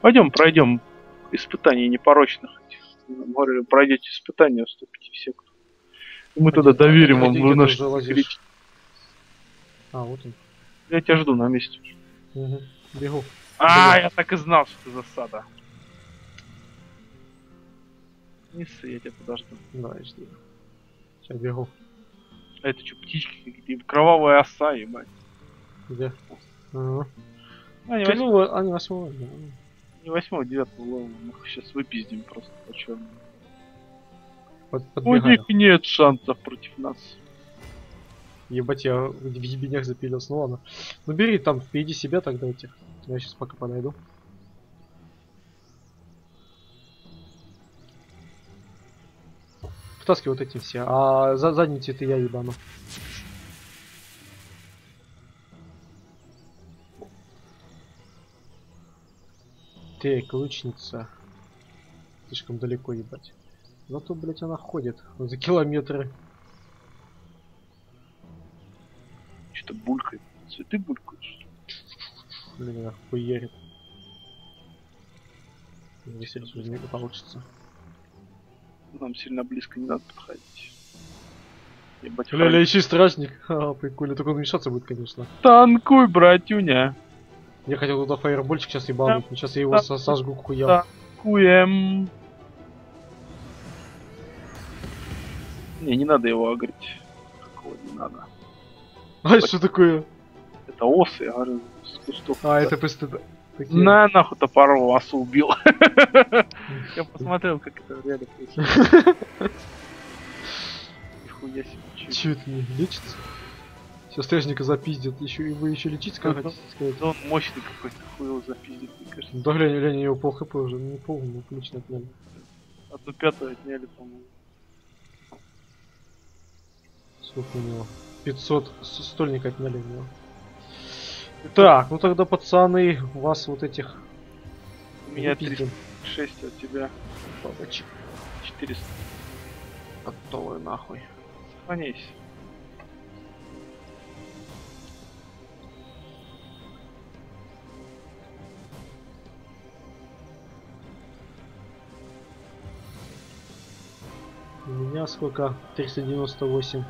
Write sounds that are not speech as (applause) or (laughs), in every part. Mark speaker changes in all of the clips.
Speaker 1: Пойдем, пройдем испытания непорочных. этих. Говорили, пройдете испытания, вступите в секту. Мы тогда доверим вам
Speaker 2: ты
Speaker 1: наш.
Speaker 2: А, вот он.
Speaker 1: Я тебя жду на месте.
Speaker 2: Угу. Бегу.
Speaker 1: А,
Speaker 2: Блин.
Speaker 1: я так и знал, что ты засада. Не ссы, я тебя подожду.
Speaker 2: Давай, жди. Сейчас бегу.
Speaker 1: А это что, птички какие-то? Кровавая оса, ебать.
Speaker 2: Где? Ага.
Speaker 1: А, не восьмого,
Speaker 2: а не восьмого. да.
Speaker 1: Не восьмого, девятого левела. Мы их сейчас выпиздим просто по черному.
Speaker 2: Под,
Speaker 1: У них нет шансов против нас.
Speaker 2: Ебать, я в ебенях запилился. Ну ладно. Ну бери там впереди себя тогда этих. Я сейчас пока подойду. Втаскивай вот эти все. А за задние цветы я ебану. Так, лучница. Слишком далеко ебать. Зато, блять, она ходит за километры.
Speaker 1: Что-то булькает. Цветы булькают. что ли?
Speaker 2: Блин, она хуярит. Если это не получится.
Speaker 1: Нам сильно близко не надо подходить. Ебать,
Speaker 2: Ля-ля, ищи стражник. (laughs) А, прикольно, только он мешаться будет, конечно.
Speaker 1: Танкуй, братюня.
Speaker 2: Я хотел туда фаербольчик сейчас ебануть, но сейчас я его
Speaker 1: Да.
Speaker 2: со- сожгу к хуям.
Speaker 1: Да. Куем. Не, не надо его агрить. Такого не надо.
Speaker 2: А что такое?
Speaker 1: Это осы, я говорю, с кустов.
Speaker 2: А, это просто такие...
Speaker 1: На нахуй топором осу убил. (laughs) Я посмотрел, как это реально (laughs) происходит. Нихуя себе. Чё
Speaker 2: это не лечится? Сейчас стражника запиздят, еще и вы еще лечить
Speaker 1: Ну,
Speaker 2: хотите сказать?
Speaker 1: Да он мощный какой-то, хуй его запиздит, мне кажется.
Speaker 2: Да глянь, глянь, у него пол хп уже, ну, не пол, ну отлично отняли.
Speaker 1: Одну пятую отняли, по-моему.
Speaker 2: Сколько у него? 500 с- стольник отняли у него. Так, ну тогда, пацаны, у вас вот этих...
Speaker 1: У меня
Speaker 2: выпиздим.
Speaker 1: 36, а у тебя
Speaker 2: Бабочек.
Speaker 1: 400.
Speaker 2: Готовы нахуй.
Speaker 1: Сохраняйся.
Speaker 2: У меня сколько? 398.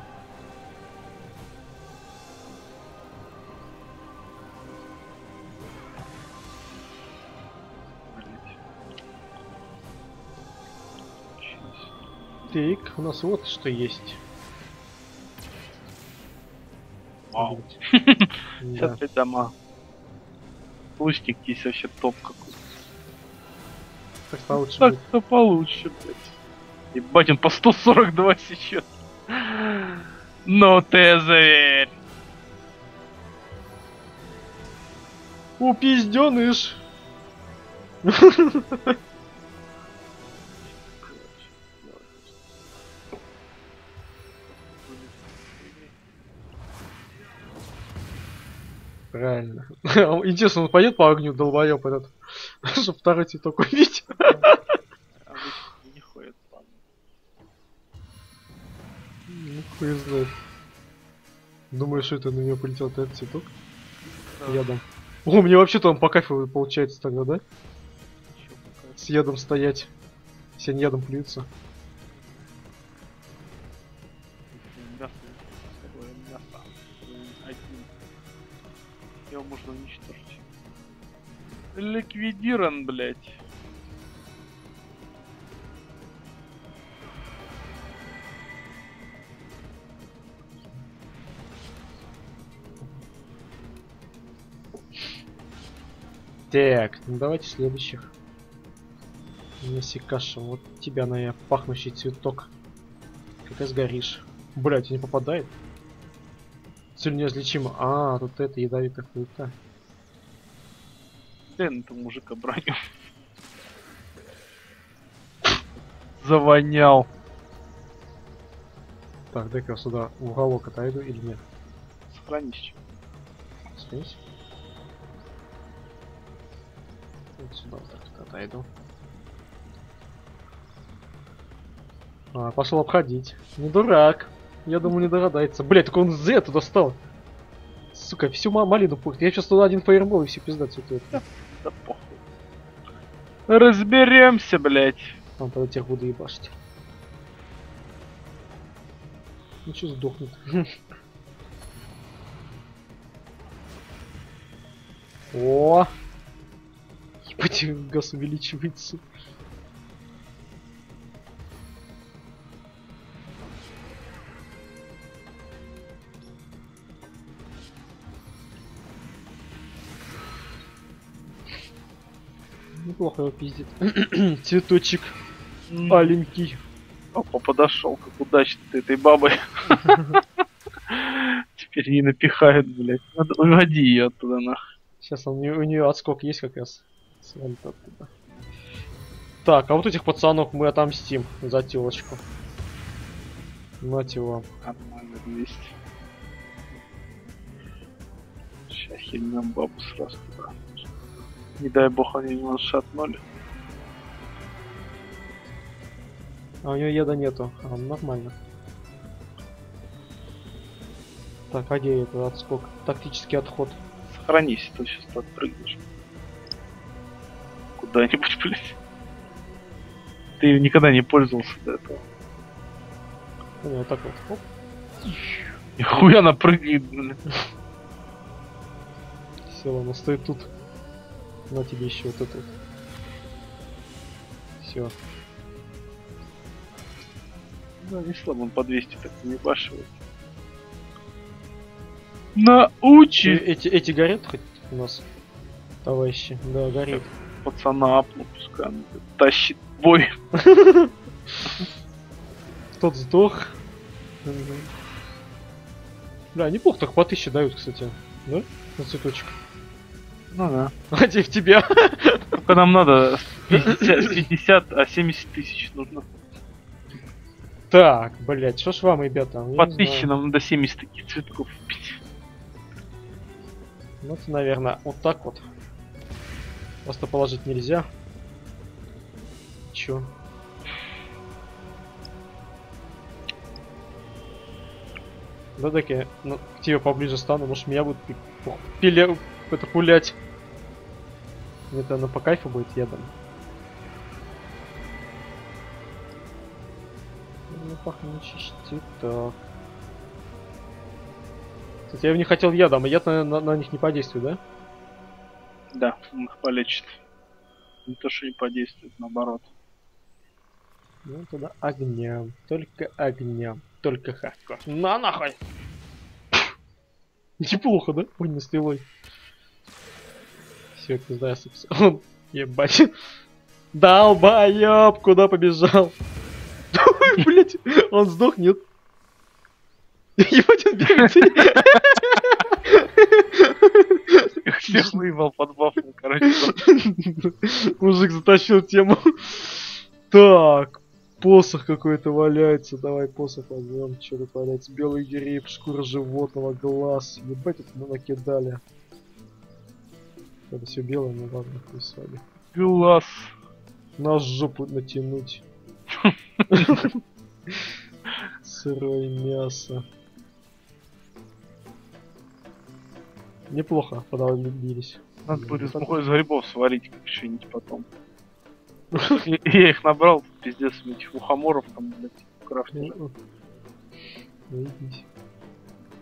Speaker 1: Блять.
Speaker 2: Так, у нас вот что есть.
Speaker 1: Вау. (laughs)
Speaker 2: Да.
Speaker 1: 55 дома. Лучник есть вообще топ какой.
Speaker 2: Так получше.
Speaker 1: Так-то получше, блядь. Ебать, он по 142 сейчас. Ну ты зверь.
Speaker 2: Упизденыш! Правильно. Интересно, он пойдет по огню, долбоёб этот, чтобы второй цветок увидеть. Хуй знает. Думаю, что это на него полетел этот цветок
Speaker 1: Да,
Speaker 2: ядом. О, мне вообще-то он по кайфу получается тогда, да? С ядом стоять. Все они ядом плюются.
Speaker 1: Его можно уничтожить. Ликвидирован, блять.
Speaker 2: Так, ну давайте следующих. Насекаша, вот тебя на я пахнущий цветок. Как сгоришь. Блять, не попадает. Цель неизлечима. А, тут это ядовитая хуета.
Speaker 1: Блин, это мужика броню. Завонял.
Speaker 2: Так, дай-ка я сюда в уголок отойду или нет?
Speaker 1: Сохранись.
Speaker 2: Здесь. Вот сюда вот так вот отойду. А, пошел обходить. Не дурак. Я думаю, не догадается. Блять, так он Z туда стал. Сука, всю ма- малину пухнет. Я сейчас туда один фаербол и все пизда цветет.
Speaker 1: Да похуй. Разберемся, блядь.
Speaker 2: Там тогда тех буду ебашить. Ну что сдохнет? (laughs) О! Ебать, газ увеличивается. Неплохо его пиздит. (clears throat) Цветочек
Speaker 1: М,
Speaker 2: аленький.
Speaker 1: Опа, подошел, как удачно ты этой бабой. (laughs) Теперь ей напихают, блядь. Уводи ее оттуда нахуй.
Speaker 2: Сейчас нее, у нее отскок есть как раз. Свалит оттуда. Так, а вот этих пацанов мы отомстим за телочку. Нате вам.
Speaker 1: Нормально, 200. Сейчас хильнем бабу сразу туда. Не дай бог они не нас шатнули.
Speaker 2: А у нее еда нету. А, нормально. Так, а где это отскок? Тактический отход.
Speaker 1: Сохранись, а то сейчас отпрыгнешь. Куда-нибудь, блядь. Ты никогда не пользовался до этого.
Speaker 2: Ну, вот так вот. Оп.
Speaker 1: Нихуя она прыгает, блядь.
Speaker 2: Все, она стоит тут. На тебе еще вот это. Все.
Speaker 1: Да, не слабо, он по 200 так не башивает. Научи
Speaker 2: Эти, эти горят хоть у нас? Товарищи. Да, горит.
Speaker 1: Пацана апну, пускай он тащит бой.
Speaker 2: Тот сдох. Бля, неплохо так по тысяче дают, кстати. Да? На цветочек.
Speaker 1: Ну да.
Speaker 2: Те в тебя.
Speaker 1: Только нам надо с 50, с 50, а 70 тысяч нужно.
Speaker 2: Так, блять, что ж вам, ребята? Я
Speaker 1: По тысяче нам надо 70 таких цветков купить.
Speaker 2: Ну, это, наверное, вот так вот. Просто положить нельзя. Чё? Да так я ну, к тебе поближе стану, может меня будут пиле... это пулять. Это оно по кайфу будет ядом. Ну, пахнущий цветок. Кстати, я в них хотел ядом, а яд на, на- на них не подействует, да?
Speaker 1: Да, он их полечит. Не то, что не подействует, наоборот.
Speaker 2: Ну тогда огнем. Только огнем. Только хардкор. На нахуй! Неплохо, да? Ой, не стрелой. Все, пизда, Он, ебать. Долбоёб, куда побежал? Блять, он сдох, нет? (laughs) Ебать, он бегает.
Speaker 1: Всех выебал под бафом, короче.
Speaker 2: Мужик затащил тему. Так, посох какой-то валяется. Давай посох возьмем. Что тут валяется? Белый гриб, шкура животного, глаз. Ебать, это мы накидали. Это все белое, ну ладно, вами.
Speaker 1: Глаз.
Speaker 2: На жопу натянуть. (laughs) Сырое мясо. Неплохо подолбились.
Speaker 1: Надо будет мухой из грибов сварить как что-нибудь потом. (laughs) Я их набрал, пиздец, этих мухоморов там, блядь, в крафте.
Speaker 2: Заебись.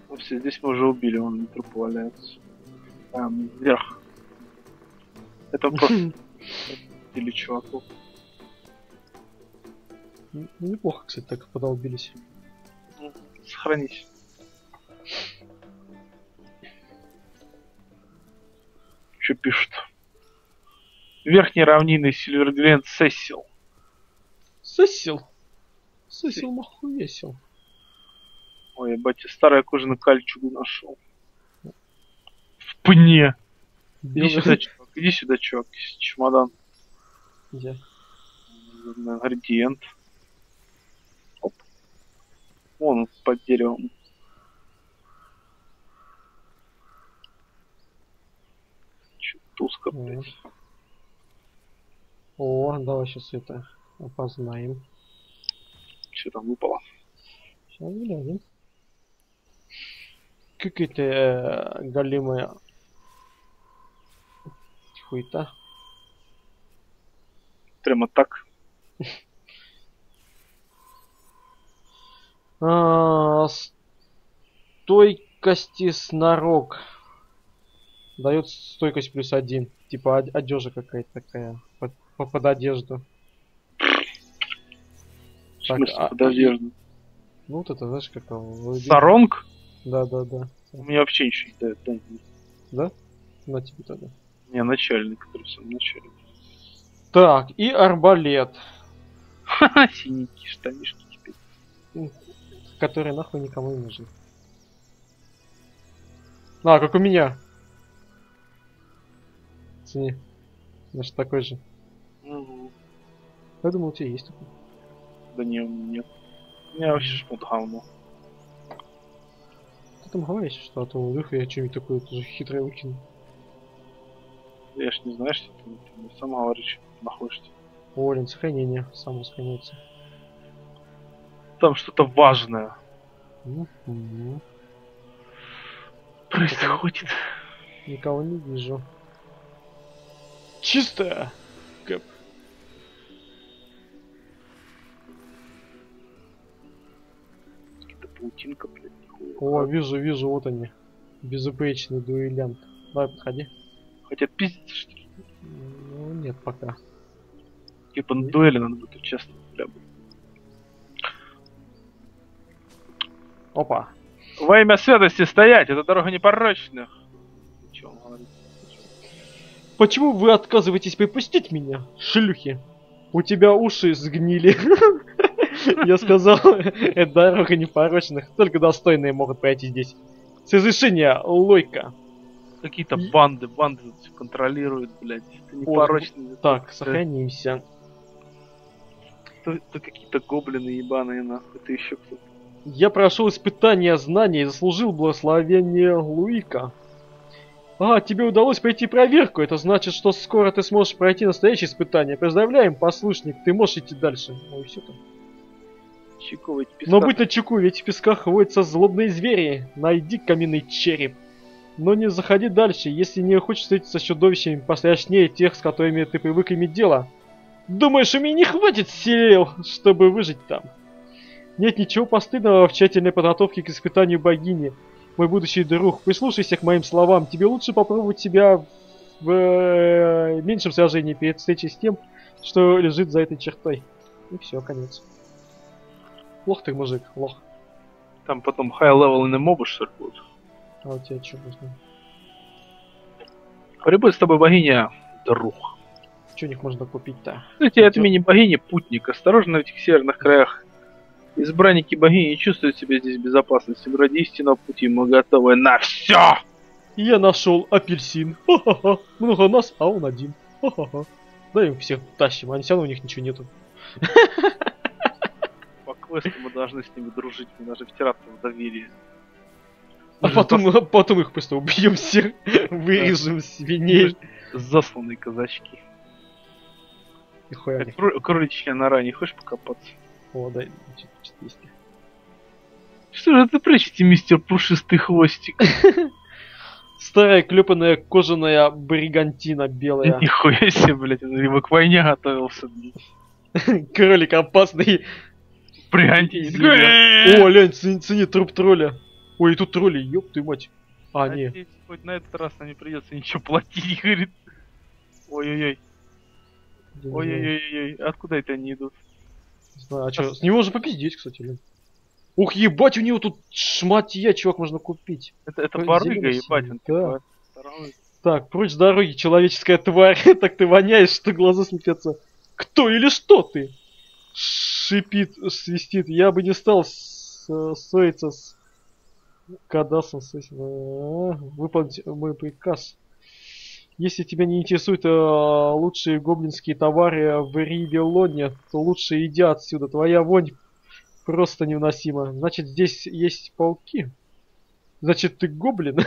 Speaker 1: Ну все, здесь мы уже убили, он трупы валяются. Там, вверх. Это просто (laughs) или чуваков.
Speaker 2: Ну, неплохо, кстати, так подолбились.
Speaker 1: Ну, Сохранись. Что пишут? Верхней равнины Сильвергленд Сессил.
Speaker 2: Сосил. Сосил махуесил.
Speaker 1: Ой, ебать, я старая кожаная кольчугу нашел. В пне. Иди сюда, чувак, иди сюда, чувак, чемодан.
Speaker 2: Я.
Speaker 1: На Градиент. Оп. Вон он под деревом. Чё, туско, блядь.
Speaker 2: О, давай сейчас это опознаем.
Speaker 1: Что там выпало?
Speaker 2: Сейчас глянем. Какая-то э, голимая хуйта.
Speaker 1: прямо так. (laughs)
Speaker 2: А, стойкости снарок. Дает стойкость плюс один. Типа од- одежа какая-то такая. Под, по- под одежду.
Speaker 1: В
Speaker 2: Так,
Speaker 1: смысле,
Speaker 2: а-
Speaker 1: под одежду.
Speaker 2: Ну вот это, знаешь, как его...
Speaker 1: Саронг?
Speaker 2: Да, да, да.
Speaker 1: У меня вообще ничего не дает. да.
Speaker 2: Да? На тебе тогда.
Speaker 1: Не, начальный, который в самом начале.
Speaker 2: Так, и арбалет.
Speaker 1: Ха-ха, синенькие штанишки теперь.
Speaker 2: Который нахуй никому не нужен. А, как у меня. Цени. Значит, такой же.
Speaker 1: Мгм.
Speaker 2: Я думал, у тебя есть такой.
Speaker 1: Да не, нет. У меня вообще шмот говно.
Speaker 2: Ты там говоришь, что а то вдруг я что-нибудь такое тоже хитрое выкину.
Speaker 1: Я ж не знаю, что ты, ты сам говоришь, находишься.
Speaker 2: Уволен, сохранение, само сохраняется.
Speaker 1: Там что-то важное
Speaker 2: Мгм.
Speaker 1: происходит.
Speaker 2: Никого не вижу. Чисто! Кэп.
Speaker 1: Какая-то паутинка, блядь, нихуя.
Speaker 2: О, вижу, вижу, вот они. Безупречный дуэлянт. Давай, подходи.
Speaker 1: Хотя пиздец, что ли.
Speaker 2: Ну, нет, пока.
Speaker 1: Типа на дуэли надо будет участвовать, бля.
Speaker 2: Опа.
Speaker 1: Во имя святости стоять, это дорога непорочных.
Speaker 2: Почему вы отказываетесь припустить меня, шлюхи? У тебя уши сгнили. Я сказал, это дорога непорочных. Только достойные могут пройти здесь. С разрешения Лойка.
Speaker 1: Какие-то банды, банды контролируют, блядь. Это непорочные.
Speaker 2: Так, сохранимся.
Speaker 1: То, то какие-то гоблины ебаные, нахуй. Ты еще кто-то.
Speaker 2: Я прошел испытание знаний и заслужил благословение Луика. А, тебе удалось пройти проверку. Это значит, что скоро ты сможешь пройти настоящее испытание. Поздравляем, послушник, ты можешь идти дальше. Ой, все там.
Speaker 1: Писка.
Speaker 2: Но будь начеку, ведь в песках водятся злобные звери. Найди каменный череп. Но не заходи дальше, если не хочешь встретиться с чудовищами пострашнее тех, с которыми ты привык иметь дело. Думаешь, у меня не хватит сил, чтобы выжить там? Нет ничего постыдного в тщательной подготовке к испытанию богини. Мой будущий друг, прислушайся к моим словам. Тебе лучше попробовать себя в э, меньшем сражении перед встречей с тем, что лежит за этой чертой. И все, конец. Лох ты, мужик, лох.
Speaker 1: Там потом high-level и мобы, что ли, будут.
Speaker 2: А у тебя что нужно?
Speaker 1: Прибудет с тобой богиня, друг.
Speaker 2: Что у них можно купить-то?
Speaker 1: Кстати, от
Speaker 2: Идёт.
Speaker 1: имени богини путник. Осторожно на этих северных краях. Избранники богини чувствуют себя здесь в безопасности. Ради истинного пути мы готовы на все.
Speaker 2: Я нашел апельсин. Ха-ха-ха. Много нас, а он один. Ха-ха-ха. Да им всех тащим, а все равно у них ничего нету. (laughs)
Speaker 1: По квесту мы должны с ними дружить, мне даже втираться в доверие.
Speaker 2: А потом, а потом их просто убьем всех, (laughs) вырежем свиней.
Speaker 1: Засланные казачки.
Speaker 2: Нихуя
Speaker 1: кроличья нора, не хочешь покопаться?
Speaker 2: О, да, есть.
Speaker 1: Что же это прячете, мистер Пушистый Хвостик? (laughs)
Speaker 2: Старая клепанная кожаная бригантина белая. (laughs)
Speaker 1: Нихуя себе, блядь, это либо к войне готовился. блядь. (laughs)
Speaker 2: Кролик опасный.
Speaker 1: Бригантин.
Speaker 2: О, лянь, цени, цени труп тролля. Ой, тут тролли, ёб ты мать. А, не.
Speaker 1: Хоть на этот раз нам не придется ничего платить, говорит. Ой-ой-ой, ой-ой-ой, откуда это они идут?
Speaker 2: Знаю, а чё, с него можно попиздеть, кстати, лянь. Ух, ебать, у него тут шматья, чувак, можно купить.
Speaker 1: Это, это барыга, ебать, он
Speaker 2: да. Так, прочь с дороги, человеческая тварь. (laughs) так ты воняешь, что глаза слепятся. Кто или что ты? Шипит, свистит. Я бы не стал э, ссориться с Кадасом. А, Выполнить мой приказ. Если тебя не интересуют э, лучшие гоблинские товары в Ривелоне, то лучше иди отсюда. Твоя вонь просто невыносима. Значит, здесь есть пауки? Значит, ты гоблин?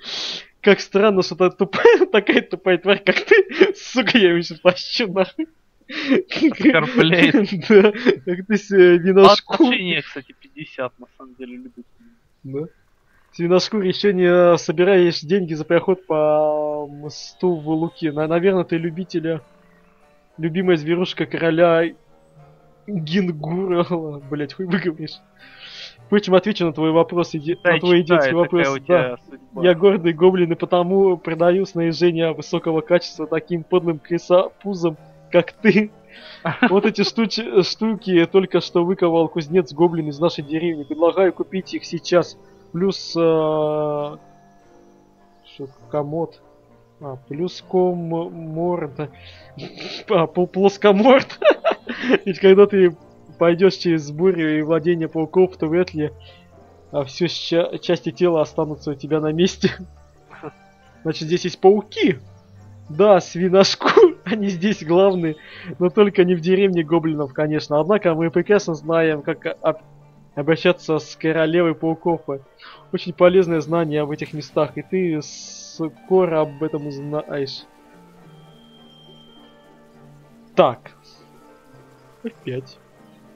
Speaker 2: (laughs) Как странно, что тупая, (laughs) такая тупая тварь, как ты, (laughs) сука, я его еще плащу нахуй. Да, как ты свиношку.
Speaker 1: Отношение, кстати, 50, на самом деле, любит.
Speaker 2: Да. Свиношкур еще не собираешь деньги за проход по мосту в Луки. На- Наверное, ты любителя любимая зверушка короля Гингурала. (laughs) Блять, хуй выговоришь. Впрочем, отвечу на твой вопрос, иди... На твой
Speaker 1: читай,
Speaker 2: идиотский вопрос. Да.
Speaker 1: судьба.
Speaker 2: Я гордый гоблин и потому продаю снаряжение высокого качества таким подлым крысопузам, как ты. (laughs) Вот эти штучи- штуки только что выковал кузнец гоблин из нашей деревни. Предлагаю купить их сейчас. Плюс... э, комод. А, плюс коморд. (laughs) А, пл- плоскоморд. (laughs) Ведь когда ты пойдешь через бурю и владение пауков, то вряд ли а все части тела останутся у тебя на месте. (laughs) Значит, здесь есть пауки. Да, свиношкур, они здесь главные, но только не в деревне гоблинов, конечно. Однако мы прекрасно знаем, как об- обращаться с королевой пауков. Очень полезное знание об этих местах, и ты скоро об этом узнаешь. Так. Опять.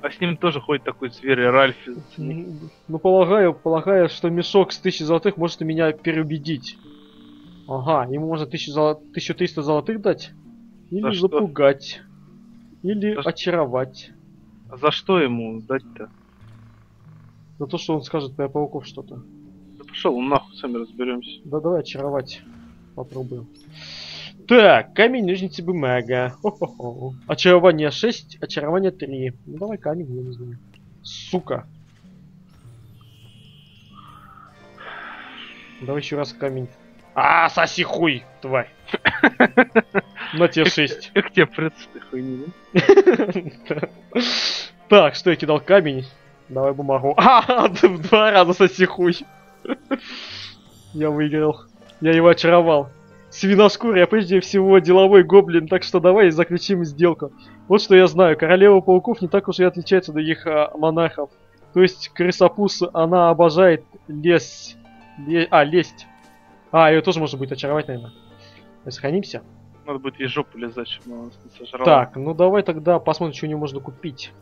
Speaker 1: А с ним тоже ходит такой зверь Ральф.
Speaker 2: Ну, полагаю, полагаю, что мешок с тысячи золотых может меня переубедить. Ага, ему можно тысячу золо... 1300 золотых дать? Или
Speaker 1: За что?
Speaker 2: запугать. Или
Speaker 1: За что?
Speaker 2: очаровать.
Speaker 1: А за что ему дать-то?
Speaker 2: За то, что он скажет про пауков что-то.
Speaker 1: Да пошел он нахуй, сами разберемся.
Speaker 2: Да давай очаровать. Попробуем. Так, камень, ножницы, бумага. Хо-хо-хо. Очарование 6, очарование 3. Ну давай камень, я не знаю. Сука. Давай еще раз камень. А, соси хуй, тварь. На тебе 6.
Speaker 1: Как тебе прет с этой хуйни?
Speaker 2: Так, что я кидал камень? Давай бумагу. (laughs) А, ты в два раза соси хуй. Я выиграл. Я его очаровал. Свиношкур, я прежде всего деловой гоблин, так что давай заключим сделку. Вот что я знаю, королева пауков не так уж и отличается от других а, монархов. То есть крысопус, она обожает лес. ле- а, лесть. А, ее тоже можно будет очаровать, наверное. Сохранимся.
Speaker 1: Надо будет ей жопу лизать, чтобы она нас не сожрала.
Speaker 2: Так, ну давай тогда посмотрим, что у него можно купить.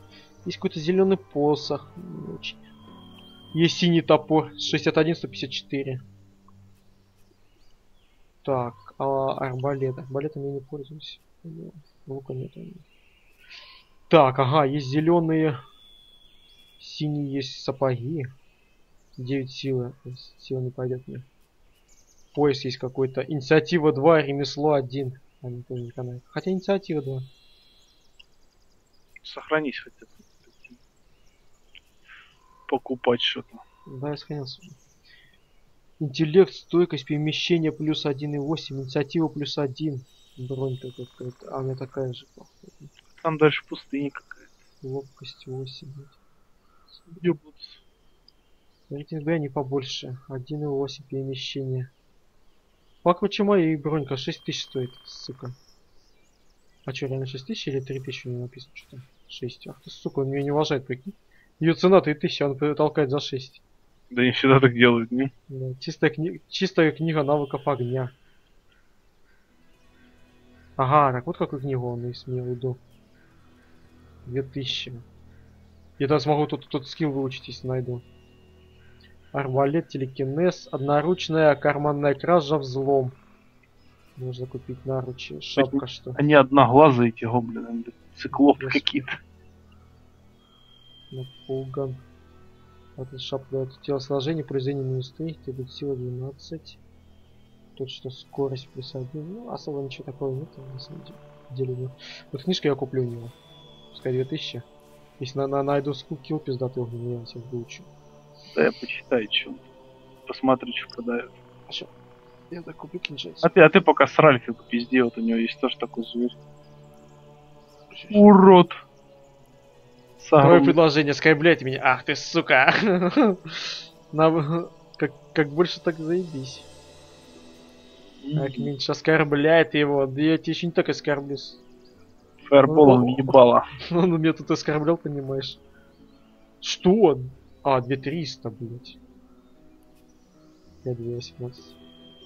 Speaker 2: Есть какой-то зеленый посох. Есть синий топор. 61, 154. Так, а арбалет. Арбалетом я не пользуюсь. Лука нет. Так, ага, есть зеленые. Синие есть сапоги. 9 силы. Сила не пойдет мне. Пояс есть какой-то. Инициатива 2, ремесло 1. Они тоже не канают. Хотя инициатива 2.
Speaker 1: Сохранись хотя бы. Покупать что-то.
Speaker 2: Да, я сохранился. Интеллект, стойкость, перемещение плюс 1,8, инициатива плюс 1. Бронь какая-то. А, у меня такая же. походу.
Speaker 1: Там дальше пустыня какая-то.
Speaker 2: Ловкость 8.
Speaker 1: Ёбнуться.
Speaker 2: Рейтинг Б не побольше. 1,8 перемещение. Покруче моей бронька 6000 стоит, сука. А что, реально 6000 или 3000 у него написано что-то? 6. Ах ты, сука, он меня не уважает, прикинь. Ее цена 3000, а он толкает за 6.
Speaker 1: Да не всегда так делают, не?
Speaker 2: Да, чистая, кни... чистая книга навыков огня. Ага, так вот какую книгу он и имел в виду. 2000. Я даже смогу тут, тут скилл выучить, если найду. Арбалет, телекинез, одноручная карманная кража, взлом. Можно купить наручи. Шапка что?
Speaker 1: Они одноглазые эти гоблины, блин. циклопы какие-то.
Speaker 2: Напуган. Это шапка дает телосложение, произведение минус 3, требует сила 12. Тут что скорость плюс 1. Ну, особо ничего такого нет, на самом деле. нет. Вот книжку я куплю у него. Пускай 2000. Если на, на, найду скилл пиздатый огненный, я всех выучу.
Speaker 1: Да я почитаю, что Посмотрю, что продают.
Speaker 2: Я так куплю кинжал.
Speaker 1: А ты, а ты пока с Ральфи пизди, вот у него есть тоже такой зверь. Урод!
Speaker 2: Второе предложение, оскорбляйте меня. Ах ты, сука! (laughs) На- Как, как больше так заебись. Как меньше оскорбляет его. Да я тебя еще не так оскорблю.
Speaker 1: Фаерболом ебало.
Speaker 2: Он (laughs) меня тут оскорблял, понимаешь. Что? А, 2300, блять. Я 218.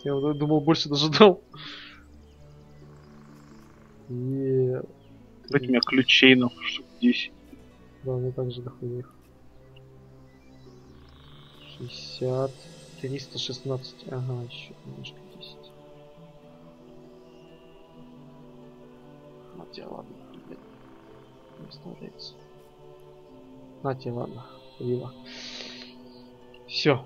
Speaker 2: Я вот думал, больше даже (laughs) дал. И...
Speaker 1: Дать мне ключей, ну, штук 10.
Speaker 2: Да, мне также дохуя их. 60... 316. Ага, еще немножко 10. тебе, ладно, блядь. Не вставляется. На тебе, ладно, пиво. Все.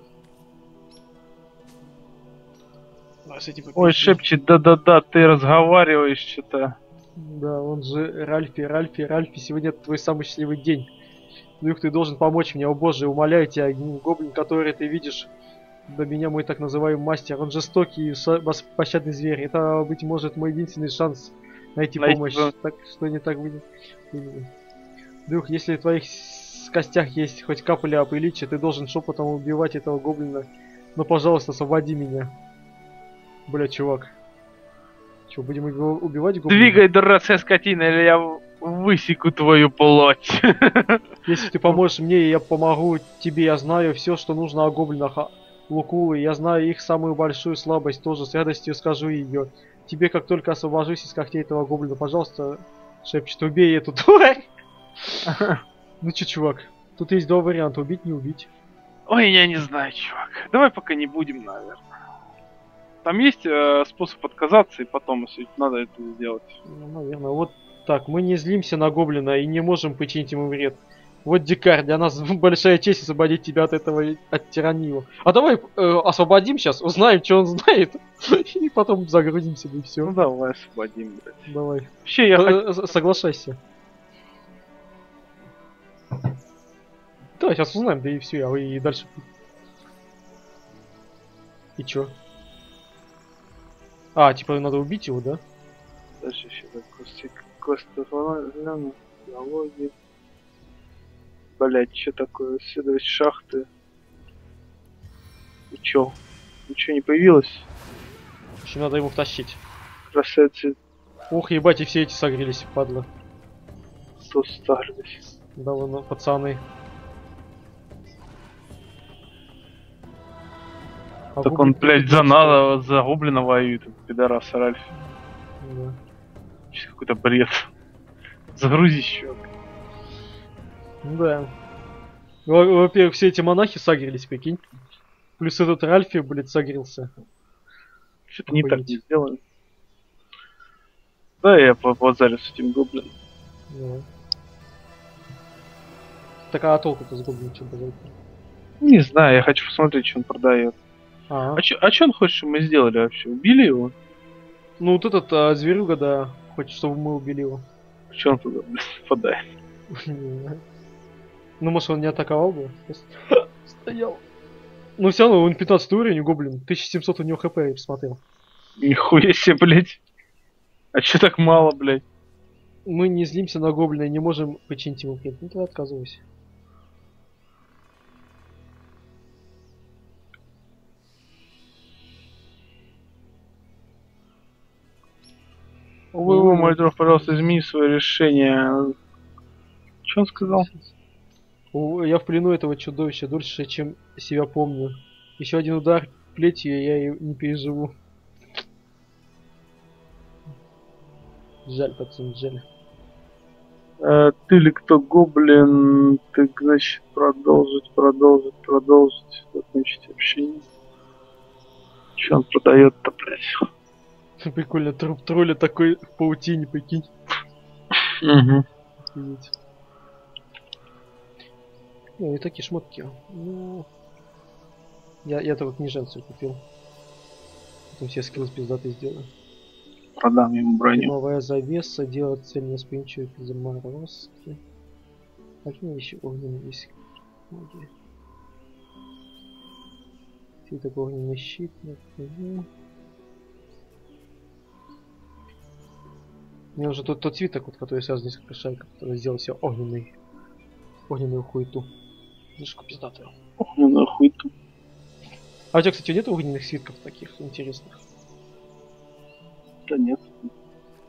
Speaker 1: Ой, шепчет, да-да-да, ты разговариваешь что-то.
Speaker 2: Да, он же Ральфи, Ральфи, Ральфи, сегодня твой самый счастливый день. Люк, ты должен помочь мне, о боже, умоляю тебя, гоблин, который ты видишь, до меня мой так называемый мастер, он жестокий и беспощадный зверь. Это, быть может, мой единственный шанс найти, найти помощь. Так что не так будет. Дух, если в твоих костях есть хоть капля приличия, ты должен шепотом убивать этого гоблина. Но, пожалуйста, освободи меня. Бля, чувак. Че, будем его убивать
Speaker 1: гоблина? Двигай, дурацкая скотина, или я высеку твою плоть. (laughs)
Speaker 2: Если ты поможешь мне, я помогу тебе. Я знаю все, что нужно о гоблинах. А Лукулы, я знаю их самую большую слабость тоже. С радостью скажу ее. Тебе, как только освобожусь из когтей этого гоблина, пожалуйста, шепчет, убей эту (laughs) тварь. Ну че, чувак, тут есть два варианта, убить, не убить.
Speaker 1: Ой, я не знаю, чувак. Давай пока не будем, наверное. Там есть э, способ отказаться, и потом, если надо это сделать.
Speaker 2: Ну, наверное. Вот так, мы не злимся на гоблина и не можем причинить ему вред. Вот дикарь, для нас (laughs) большая честь освободить тебя от этого, от тиранила. А давай э, освободим сейчас, узнаем, что он знает, (laughs) и потом загрузимся, и все.
Speaker 1: Ну давай освободим, блядь.
Speaker 2: Давай.
Speaker 1: Вообще я...
Speaker 2: Э, э, соглашайся. Да, сейчас узнаем, да и все, а и дальше. И чё? А, типа надо убить его, да?
Speaker 1: Дальше еще диалоги. Блять, что такое? Исследовать шахты. И чё? Ничего не появилось?
Speaker 2: Еще надо ему втащить.
Speaker 1: Красавцы.
Speaker 2: Ух, ебать, и все эти согрелись, падла.
Speaker 1: Что старались?
Speaker 2: Да ладно, пацаны.
Speaker 1: А так он, блядь, за надо, за гоблина воюет, пидорас Ральф.
Speaker 2: Да.
Speaker 1: Какой-то бред. Загрузи еще.
Speaker 2: Ну да. Во-первых, все эти монахи сагрились, прикинь. Плюс этот Ральфи, блядь, сагрился.
Speaker 1: Что-то не так не сделали. Да, я побазарю с этим гоблином. Да.
Speaker 2: Так а толку-то с гоблином чем базарить?
Speaker 1: Не знаю, я хочу посмотреть, что он продает. А, а что а чё он хочет, чтобы мы сделали вообще? Убили его?
Speaker 2: Ну вот этот а, зверюга, да, хочет, чтобы мы убили его.
Speaker 1: Что он туда попадает?
Speaker 2: Ну, может, он не атаковал бы? Стоял. Ну, все равно, он 15 уровень, гоблин. 1700 у него хп, я посмотрел.
Speaker 1: Нихуя себе, блядь. А чё так мало, блядь?
Speaker 2: Мы не злимся на гоблина и не можем починить ему вред. Ну, тогда отказывайся.
Speaker 1: Увы, вы, мой друг, пожалуйста, измени свое решение. Что он сказал?
Speaker 2: Я в плену этого чудовища дольше, чем себя помню. Еще один удар плетью, я и не переживу. Жаль, пацан, жаль.
Speaker 1: А, ты ли кто гоблин? Ты, значит, продолжить, продолжить, продолжить, закончить общение. Че он продает-то, блядь?
Speaker 2: Прикольно, труп тролля такой в паутине, прикинь.
Speaker 1: Угу.
Speaker 2: Ну, и такие шмотки. Ну, я, я только книженцию купил. Потом все скиллы пиздатый сделаю.
Speaker 1: Продам ему броню.
Speaker 2: Дымовая завеса, делать цель восприимчивой к заморозке. Какие еще огненные есть магии? Свиток огненный щит. Угу. Мне уже тот, тот свиток, вот, который связан с кошельком, который сделал себе огненный, огненную хуету. Слишком пиздатую.
Speaker 1: Огненную хуету.
Speaker 2: А у тебя, кстати, нет огненных свитков таких интересных?
Speaker 1: Да нет.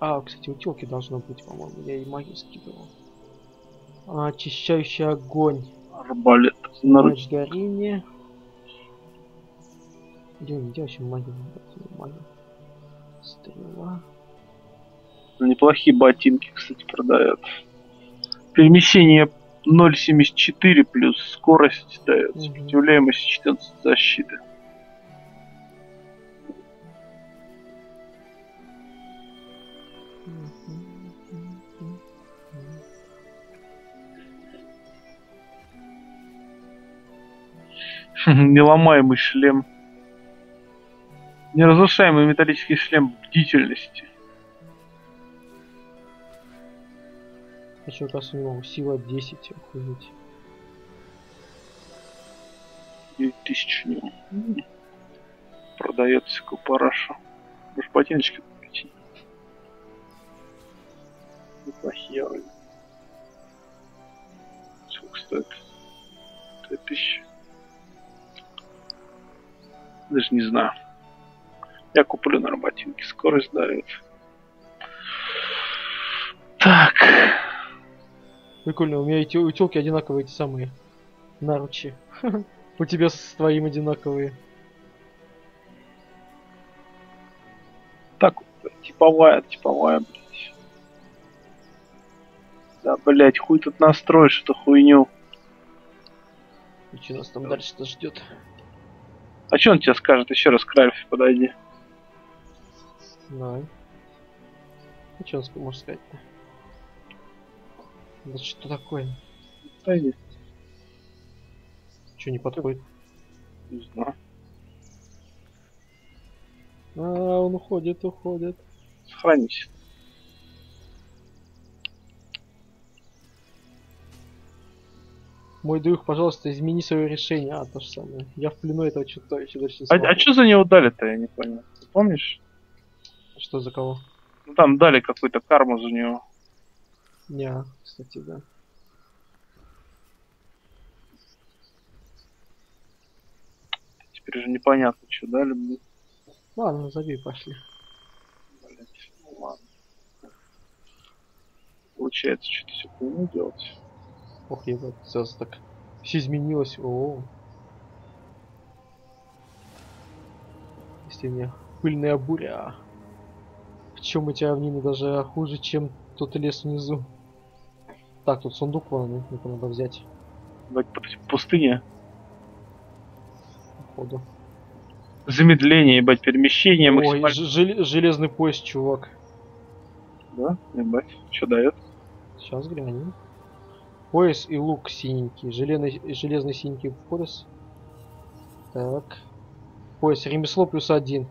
Speaker 2: А, кстати, у телки должно быть, по-моему. Я ей магию скидывал. А, очищающий огонь.
Speaker 1: Арбалет.
Speaker 2: Ночь горения. Где, где вообще магия? Магия. Стрела.
Speaker 1: Неплохие ботинки, кстати, продают. Перемещение 0.74 плюс скорость дает. Сопротивляемость 14 защиты. Неломаемый шлем. Неразрушаемый металлический шлем бдительности.
Speaker 2: Еще раз у него сила 10, охуеть.
Speaker 1: 9000 у него. Продается купараша. Может ботиночки купить? Неплохие вроде. Сколько стоит? 2000. Даже не знаю. Я куплю на ботинки, скорость дает. Так.
Speaker 2: Прикольно, у меня эти у одинаковые эти самые наручи. (laughs) У тебя с твоим одинаковые.
Speaker 1: Так, типовая, типовая, блядь. Да, блядь, хуй тут настроишь эту хуйню.
Speaker 2: И что нас там дальше-то ждет?
Speaker 1: А что он тебе скажет? Еще раз к Ральфе подойди.
Speaker 2: Давай. Ну что он может сказать-то? Да что такое?
Speaker 1: Подойди.
Speaker 2: Что не подходит?
Speaker 1: Не знаю.
Speaker 2: А, он уходит, уходит.
Speaker 1: Сохранись.
Speaker 2: Мой друг, пожалуйста, измени свое решение. А, то же самое. Я в плену этого чудовища дальше
Speaker 1: А, а что за него дали-то, я не понял. Ты помнишь?
Speaker 2: Что за кого?
Speaker 1: Ну там дали какую-то карму за него.
Speaker 2: Не, кстати, да.
Speaker 1: Теперь уже непонятно, что дали, блин.
Speaker 2: Ладно, забей, пошли.
Speaker 1: Блять, ну ладно. Получается, что-то все хуйню делать.
Speaker 2: Ох, ебать, сразу так. Все изменилось. О. Если мне пыльная буря. Причем эти равнины даже хуже, чем тот лес внизу. Так, тут сундук вон, это надо взять,
Speaker 1: Ебать, против пустыни.
Speaker 2: походу.
Speaker 1: Замедление, ебать, перемещение
Speaker 2: Ой,
Speaker 1: максимально.
Speaker 2: жел- железный пояс, чувак.
Speaker 1: Да, ебать. Что дает?
Speaker 2: Сейчас глянем. Пояс и лук синенький. Железный, железный синенький пояс. Так. Пояс ремесло плюс один.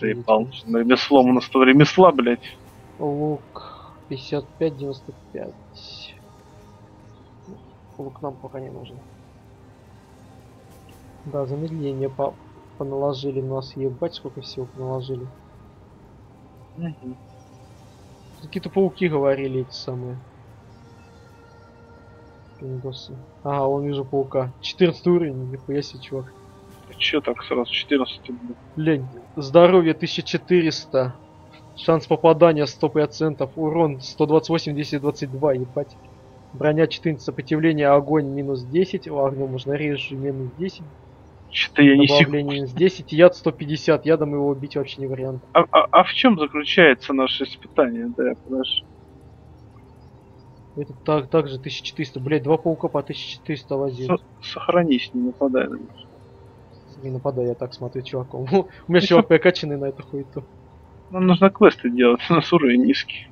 Speaker 1: Заебал. Ремесло у нас то ремесла, блядь.
Speaker 2: Лук 55-95. Лук нам пока не нужен. Да, замедление по поналожили у нас. Ебать, сколько всего поналожили. Какие-то пауки говорили эти самые. Пиндосы. Ага, вон вижу паука. 14 уровень, нихуя себе, чувак.
Speaker 1: Ты чё так сразу 14 блядь?
Speaker 2: Лень. Здоровье 1400. Шанс попадания 100%. Урон 128, 10, 22, ебать. Броня 14, сопротивление, огонь минус 10. О, огнем можно режь минус 10.
Speaker 1: Что-то я не.
Speaker 2: Добавление минус 10. Яд 150. Ядом его убить вообще не вариант.
Speaker 1: А, а- а в чем заключается наше испытание? Да, подожди.
Speaker 2: Это так, так же 1400. Блять, два паука по 1400 возил.
Speaker 1: Со- Сохранись, не нападай на меня.
Speaker 2: Не нападай, я так смотрю чуваком. (laughs) У меня чувак прокачанный на эту хуету.
Speaker 1: Нам нужно квесты делать, у нас уровень низкий.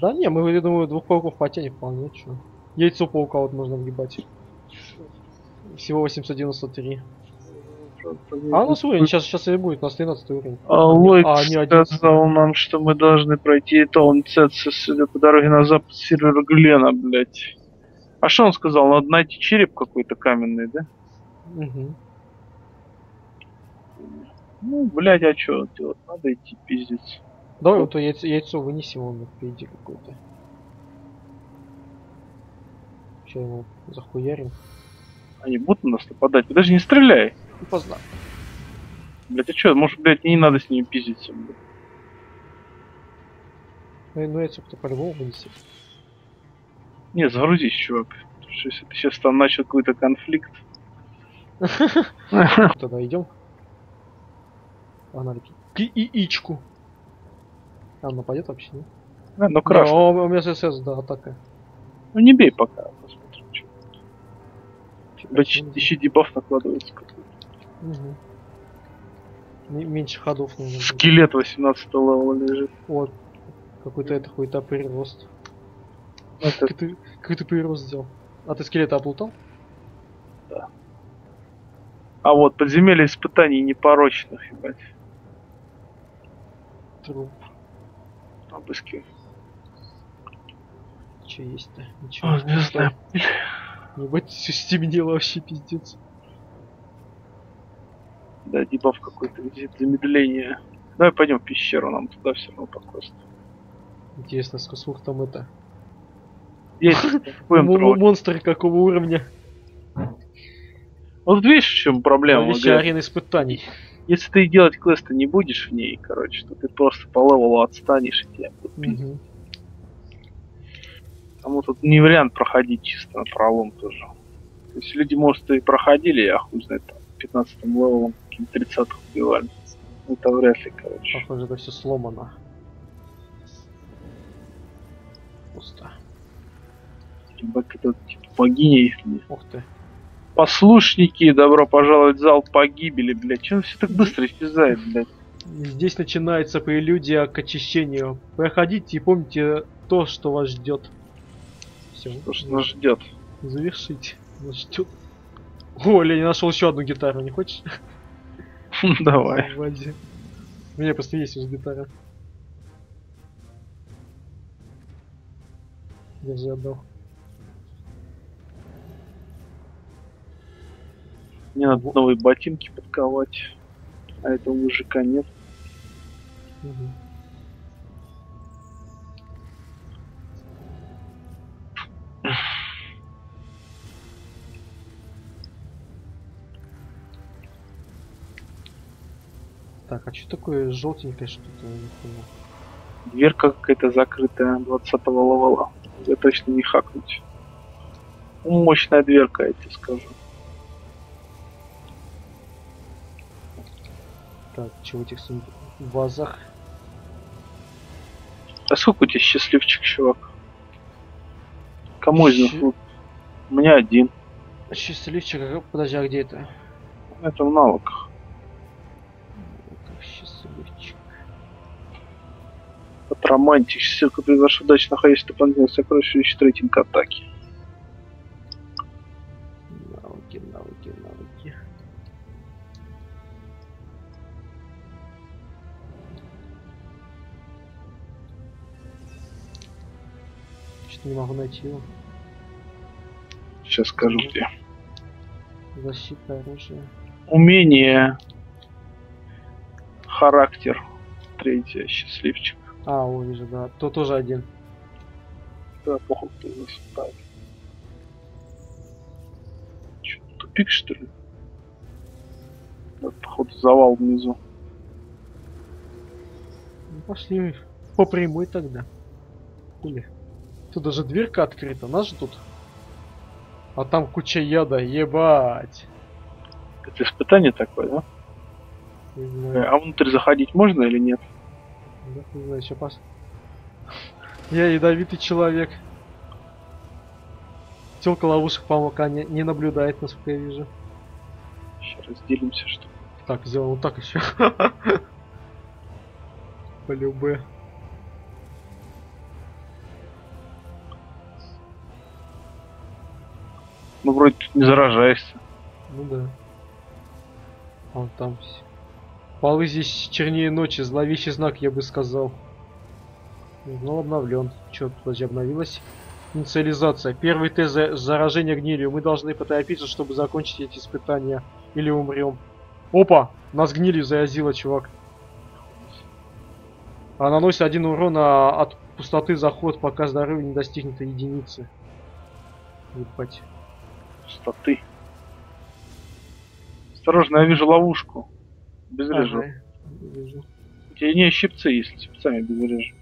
Speaker 2: Да не, мы, я думаю, двух пауков потянем вполне, чё. Яйцо паука вот можно въебать. Всего 893. А у нас уровень сейчас, сейчас и будет, у нас 13 уровень.
Speaker 1: А Ллойд
Speaker 2: А, не один.
Speaker 1: сказал нам, что мы должны пройти Цетса сюда по дороге на запад сервера Глена, блядь. А что он сказал? Надо найти череп какой-то каменный, да?
Speaker 2: Мгм.
Speaker 1: Ну, блядь, а что делать? Надо идти пиздец.
Speaker 2: Давай вот яйцо, яйцо вынесем он впереди какое-то. Сейчас его захуярим.
Speaker 1: Они будут на нас нападать? Ты даже не стреляй.
Speaker 2: И поздно.
Speaker 1: Блядь, а что, может, блядь, не надо с ними пиздиться, блядь.
Speaker 2: Ну, ну яйцо-то по-любому вынесет.
Speaker 1: Не, загрузись, чувак. Потому что если ты сейчас там начал какой-то конфликт. (laughs) (laughs)
Speaker 2: Тогда идем. Погнали. К яичку. А он нападет вообще, нет?
Speaker 1: А, ну
Speaker 2: Да,
Speaker 1: красный.
Speaker 2: у меня СС, да, атака.
Speaker 1: Ну не бей пока, посмотрим. Блядь,
Speaker 2: почему?
Speaker 1: еще дебаф накладывается.
Speaker 2: М- Меньше ходов нужно.
Speaker 1: Скелет 18 левела лежит.
Speaker 2: Вот. Какой-то это хуета прирост.
Speaker 1: Это
Speaker 2: Как ты, как ты прирост сделал? А ты скелета облутал?
Speaker 1: Да. А вот подземелье испытаний непорочных, ебать.
Speaker 2: Труп.
Speaker 1: Обыскивай.
Speaker 2: Че есть-то? Ничего.
Speaker 1: О, звездная пыль.
Speaker 2: Ебать, все стемнело вообще, пиздец.
Speaker 1: Да, дебаф какой-то визит, замедление. Давай пойдем в пещеру, нам туда все равно по квесту.
Speaker 2: Интересно, ск- сколько там это?
Speaker 1: Есть, (laughs) будем
Speaker 2: Мо- мо-
Speaker 1: трогать.
Speaker 2: Монстры какого уровня?
Speaker 1: Вот видишь, в чем проблема? Говорят,
Speaker 2: арены испытаний.
Speaker 1: Если ты делать квесты не будешь в ней, короче, то ты просто по левелу отстанешь и тебя будут пиздить. Потому тут не вариант проходить чисто на пролом тоже. То есть люди, может, и проходили, я хуй знает, там, 15 левелом, каким-то 30 убивали. Это вряд ли, короче.
Speaker 2: Похоже, это все сломано. Пусто.
Speaker 1: Ебать, это типа богиня их не-
Speaker 2: Ух ты.
Speaker 1: Послушники, добро пожаловать в зал погибели, блядь. Чем все так быстро исчезает, блядь?
Speaker 2: Здесь начинается прелюдия к очищению. Проходите и помните то, что вас ждет. Все,
Speaker 1: То, что нас ждет.
Speaker 2: завершите. Нас ждет. О, Леня нашел еще одну гитару, не хочешь? (laughs)
Speaker 1: Давай.
Speaker 2: У меня просто есть уже гитара. Держи отдал.
Speaker 1: Мне надо новые ботинки подковать. А этого мужика нет.
Speaker 2: Так, а что такое желтенькое что-то?
Speaker 1: Дверка какая-то закрытая 20 левела. Я точно не хакнуть. Ну, Мощная дверка, я тебе скажу.
Speaker 2: Так, чего этих вазах?
Speaker 1: А сколько у тебя счастливчик, чувак? Кому из них? У меня один.
Speaker 2: Счастливчик, а- подожди, а где это?
Speaker 1: Это в навыках.
Speaker 2: Так, счастливчик.
Speaker 1: От романтик. Ссылка удачно находясь дополнительное сокровище ищет рейтинг атаки.
Speaker 2: Что-то не могу найти его.
Speaker 1: Сейчас скажу где.
Speaker 2: Защита оружия.
Speaker 1: Умение. Характер. Третье. Счастливчик.
Speaker 2: А, о, вижу, да. То тоже один.
Speaker 1: Да, походу, ты его ставил. Чё, тупик, что ли? Да, походу, завал внизу.
Speaker 2: Ну, пошли по прямой тогда. Хули. Тут даже дверка открыта, нас же тут. А там куча яда, ебать.
Speaker 1: Это испытание такое, да?
Speaker 2: Не
Speaker 1: Э,
Speaker 2: знаю,
Speaker 1: А внутрь заходить можно или нет?
Speaker 2: да хуй знает, ща пос- Я ядовитый человек. Телка ловушек пока не, не наблюдает, насколько я вижу.
Speaker 1: Сейчас разделимся, что ли.
Speaker 2: Так, сделал вот так еще. (laughs) По
Speaker 1: Ну, вроде тут не заражаешься.
Speaker 2: Ну да. Вон там все. Полы здесь чернее ночи, зловещий знак, я бы сказал. Ну, обновлен. Че, подожди, обновилась? Инициализация. Первый тест за- заражения гнилью. Мы должны поторопиться, чтобы закончить эти испытания. Или умрем. Опа! Нас гнилью заразило, чувак. А наносит один урон а, от пустоты заход, пока здоровье не достигнет единицы. Ебать.
Speaker 1: Пустоты. Осторожно, я вижу ловушку. Безрежу.
Speaker 2: Ага, вижу.
Speaker 1: У тебя не щипцы есть, щипцами безрежу.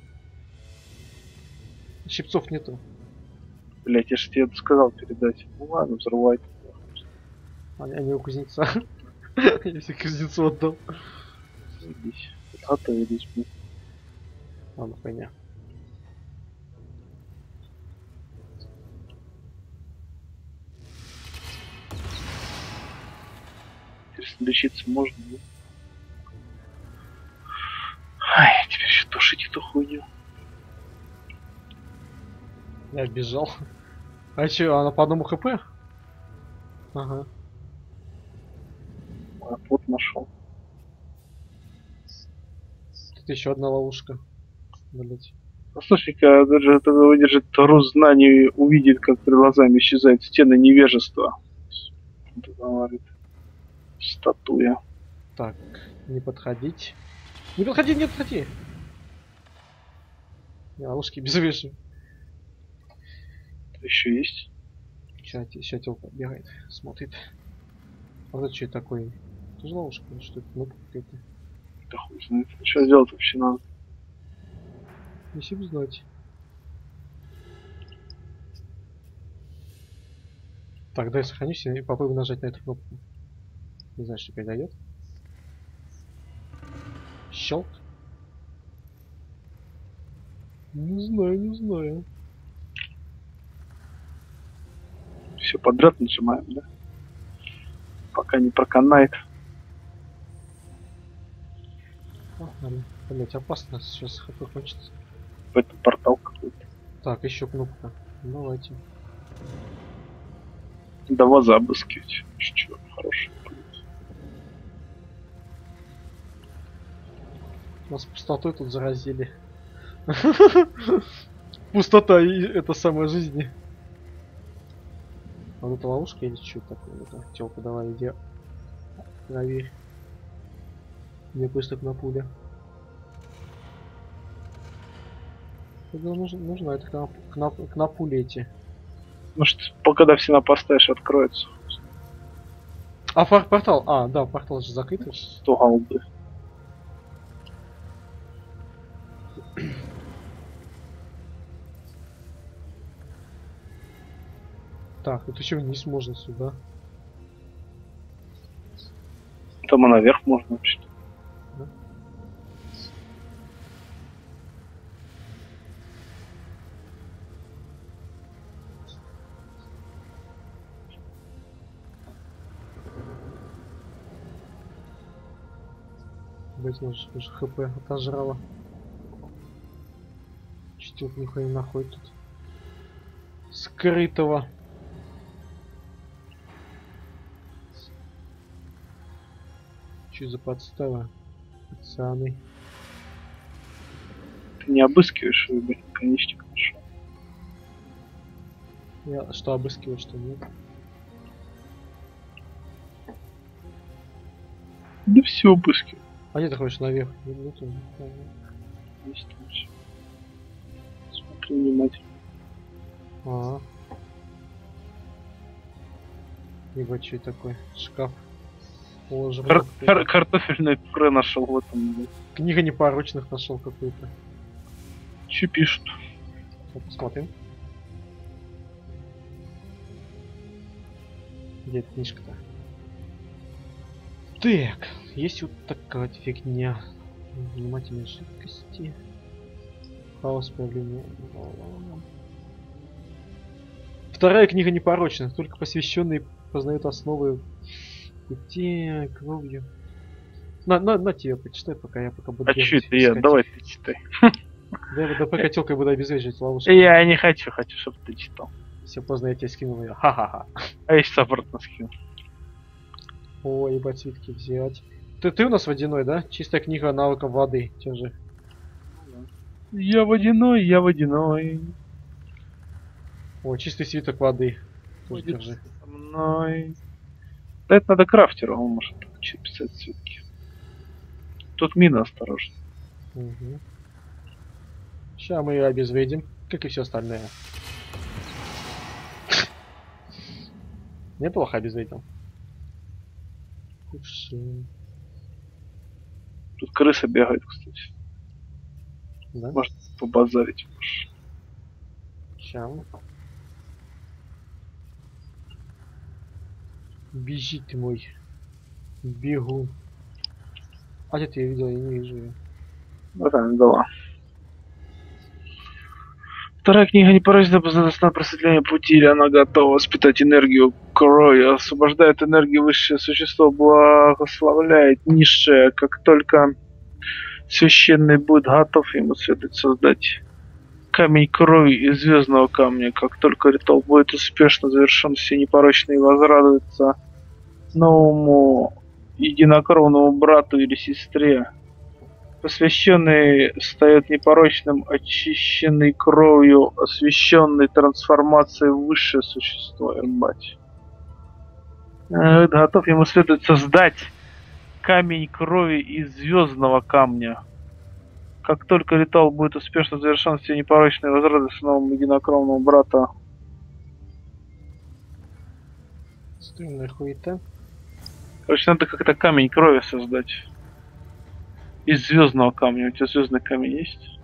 Speaker 2: Щипцов нету.
Speaker 1: Блять, я же тебе это сказал передать. Ну ладно, взрывай.
Speaker 2: Они, они у кузнеца. (laughs) Я все кузнецу отдал.
Speaker 1: Готовились.
Speaker 2: Ладно, хуйня.
Speaker 1: лечиться можно. Да? Ай, теперь еще тушить эту хуйню.
Speaker 2: Я бежал. А че, она по одному хп? Ага. А, вот нашел. Тут еще одна ловушка. Блять.
Speaker 1: Послушника а даже это выдержит тару знаний увидит, как при глазами исчезают стены невежества. Говорит статуя.
Speaker 2: Так, не подходить. Не подходи, не подходи. Ловушки безвешен.
Speaker 1: Еще есть?
Speaker 2: Сейчас, сейчас телка бегает, смотрит. А это что такое? Это же ловушка, что это? Кнопка какая-то.
Speaker 1: Да хуй знает. Что сделать вообще надо?
Speaker 2: Если бы знать. Так, дай сохранюсь и попробуй нажать на эту кнопку. Не знаю, что передает. Щелк. Не знаю, не знаю.
Speaker 1: Все подряд нажимаем, да? Пока не проканает.
Speaker 2: Ага, блять, опасно, сейчас хп кончится.
Speaker 1: В этот портал какой-то.
Speaker 2: Так, еще кнопка. Давайте.
Speaker 1: Да ваза обыскивать. Что, хороший
Speaker 2: Нас пустотой тут заразили. (laughs) Пустота и это самая жизни. А вот это ловушка или что такое? Это телка, давай иди. Проверь. Мне приступ на пуля. Это нужно, нужно это к, нап, к, нап, к напулете.
Speaker 1: Может, когда все на поставишь, откроется.
Speaker 2: А пор портал? А, да, портал же закрытый.
Speaker 1: 100 голды.
Speaker 2: Так, это еще вниз можно сюда.
Speaker 1: Там и наверх можно вообще.
Speaker 2: Да. Может уже хп отожрала. Чтет нихуя не находит тут. Скрытого. Че за подстава? Пацаны.
Speaker 1: Ты не обыскиваешь его, блин, конечник нашел.
Speaker 2: Я что обыскиваю, что нет?
Speaker 1: Да все обыскиваю.
Speaker 2: А где ты хочешь наверх? Не, не туда.
Speaker 1: Есть там всё. Смотри внимательно.
Speaker 2: А. Ебать, что такое? Шкаф. Положил.
Speaker 1: Кар- кар- картофельное пюре нашел в этом.
Speaker 2: Книга непорочных нашел какую-то.
Speaker 1: Че пишут?
Speaker 2: Сейчас посмотрим. Где эта книжка-то? Так, есть вот такая фигня. Внимательные жидкости. Хаос появления. Вторая книга непорочных, только посвященные познают основы пути кровью. На, на, на тебе, почитай, пока я пока буду
Speaker 1: А
Speaker 2: бегать,
Speaker 1: это я? Давай ты читай. (laughs)
Speaker 2: Да, да пока телка буду обезвреживать ловушку.
Speaker 1: Я не хочу, хочу, чтобы ты читал.
Speaker 2: Все поздно я тебе скинул ее. Ха-ха-ха.
Speaker 1: А я сейчас обратно скину.
Speaker 2: О, ебать, свитки взять. Ты, ты у нас водяной, да? Чистая книга навыков воды. Держи.
Speaker 1: Я водяной, я водяной.
Speaker 2: О, чистый свиток воды. Тоже держи.
Speaker 1: со мной. Да это надо крафтеру, он может писать цветки. Тут мина осторожно.
Speaker 2: Угу. Сейчас мы ее обезвредим, как и все остальное. Неплохо обезвредил.
Speaker 1: Тут крыса бегает, кстати.
Speaker 2: Да?
Speaker 1: Может побазарить.
Speaker 2: Сейчас. Бежи ты мой. Бегу. А где ты ее видел? Я не вижу ее.
Speaker 1: Вот она дала. Вторая книга не порочна познанностно просветление пути, или она готова воспитать энергию крови, освобождает энергию высшее существо, благословляет низшее, как только священный будет готов ему следует создать камень крови из звездного камня. Как только ритуал будет успешно завершен, все непорочные возрадуются новому единокровному брату или сестре. Посвященный стает непорочным, очищенный кровью, освященный трансформацией высшее существо, ебать. Э, Готов ему следует создать камень крови из звездного камня. Как только ритуал будет успешно завершен, все непорочные возрады с новым единокровного брата
Speaker 2: Струйная хуета.
Speaker 1: Короче, надо как-то камень крови создать. Из звездного камня. У тебя звездный камень есть?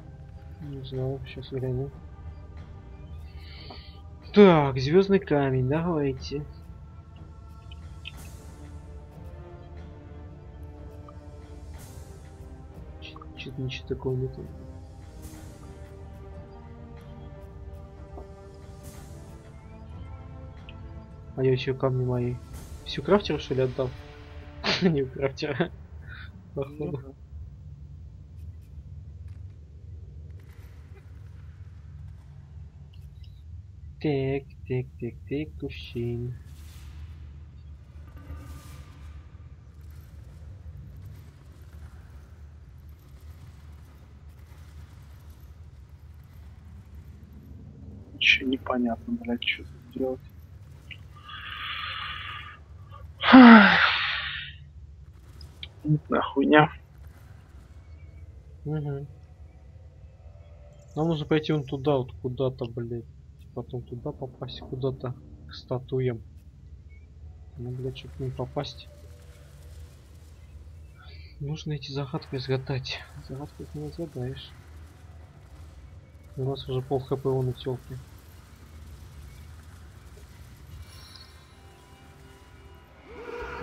Speaker 2: Не знаю, сейчас глянем. Так, звездный камень, давайте. Что-то ничего такого нету. А я еще камни мои. Всю крафтеру что ли отдал? (laughs) Не у крафтера. Походу. Так, так, так, так, кувшин.
Speaker 1: Ничего непонятно, блядь, что тут делать. Мутная хуйня.
Speaker 2: Угу. Нам нужно пойти вон туда, вот куда-то, блядь. Потом туда попасть, куда-то к статуям. Ну, блядь, чтобы ним попасть. Нужно эти загадку изгадать. Загадку не разгадаешь. У нас уже пол хп у телки.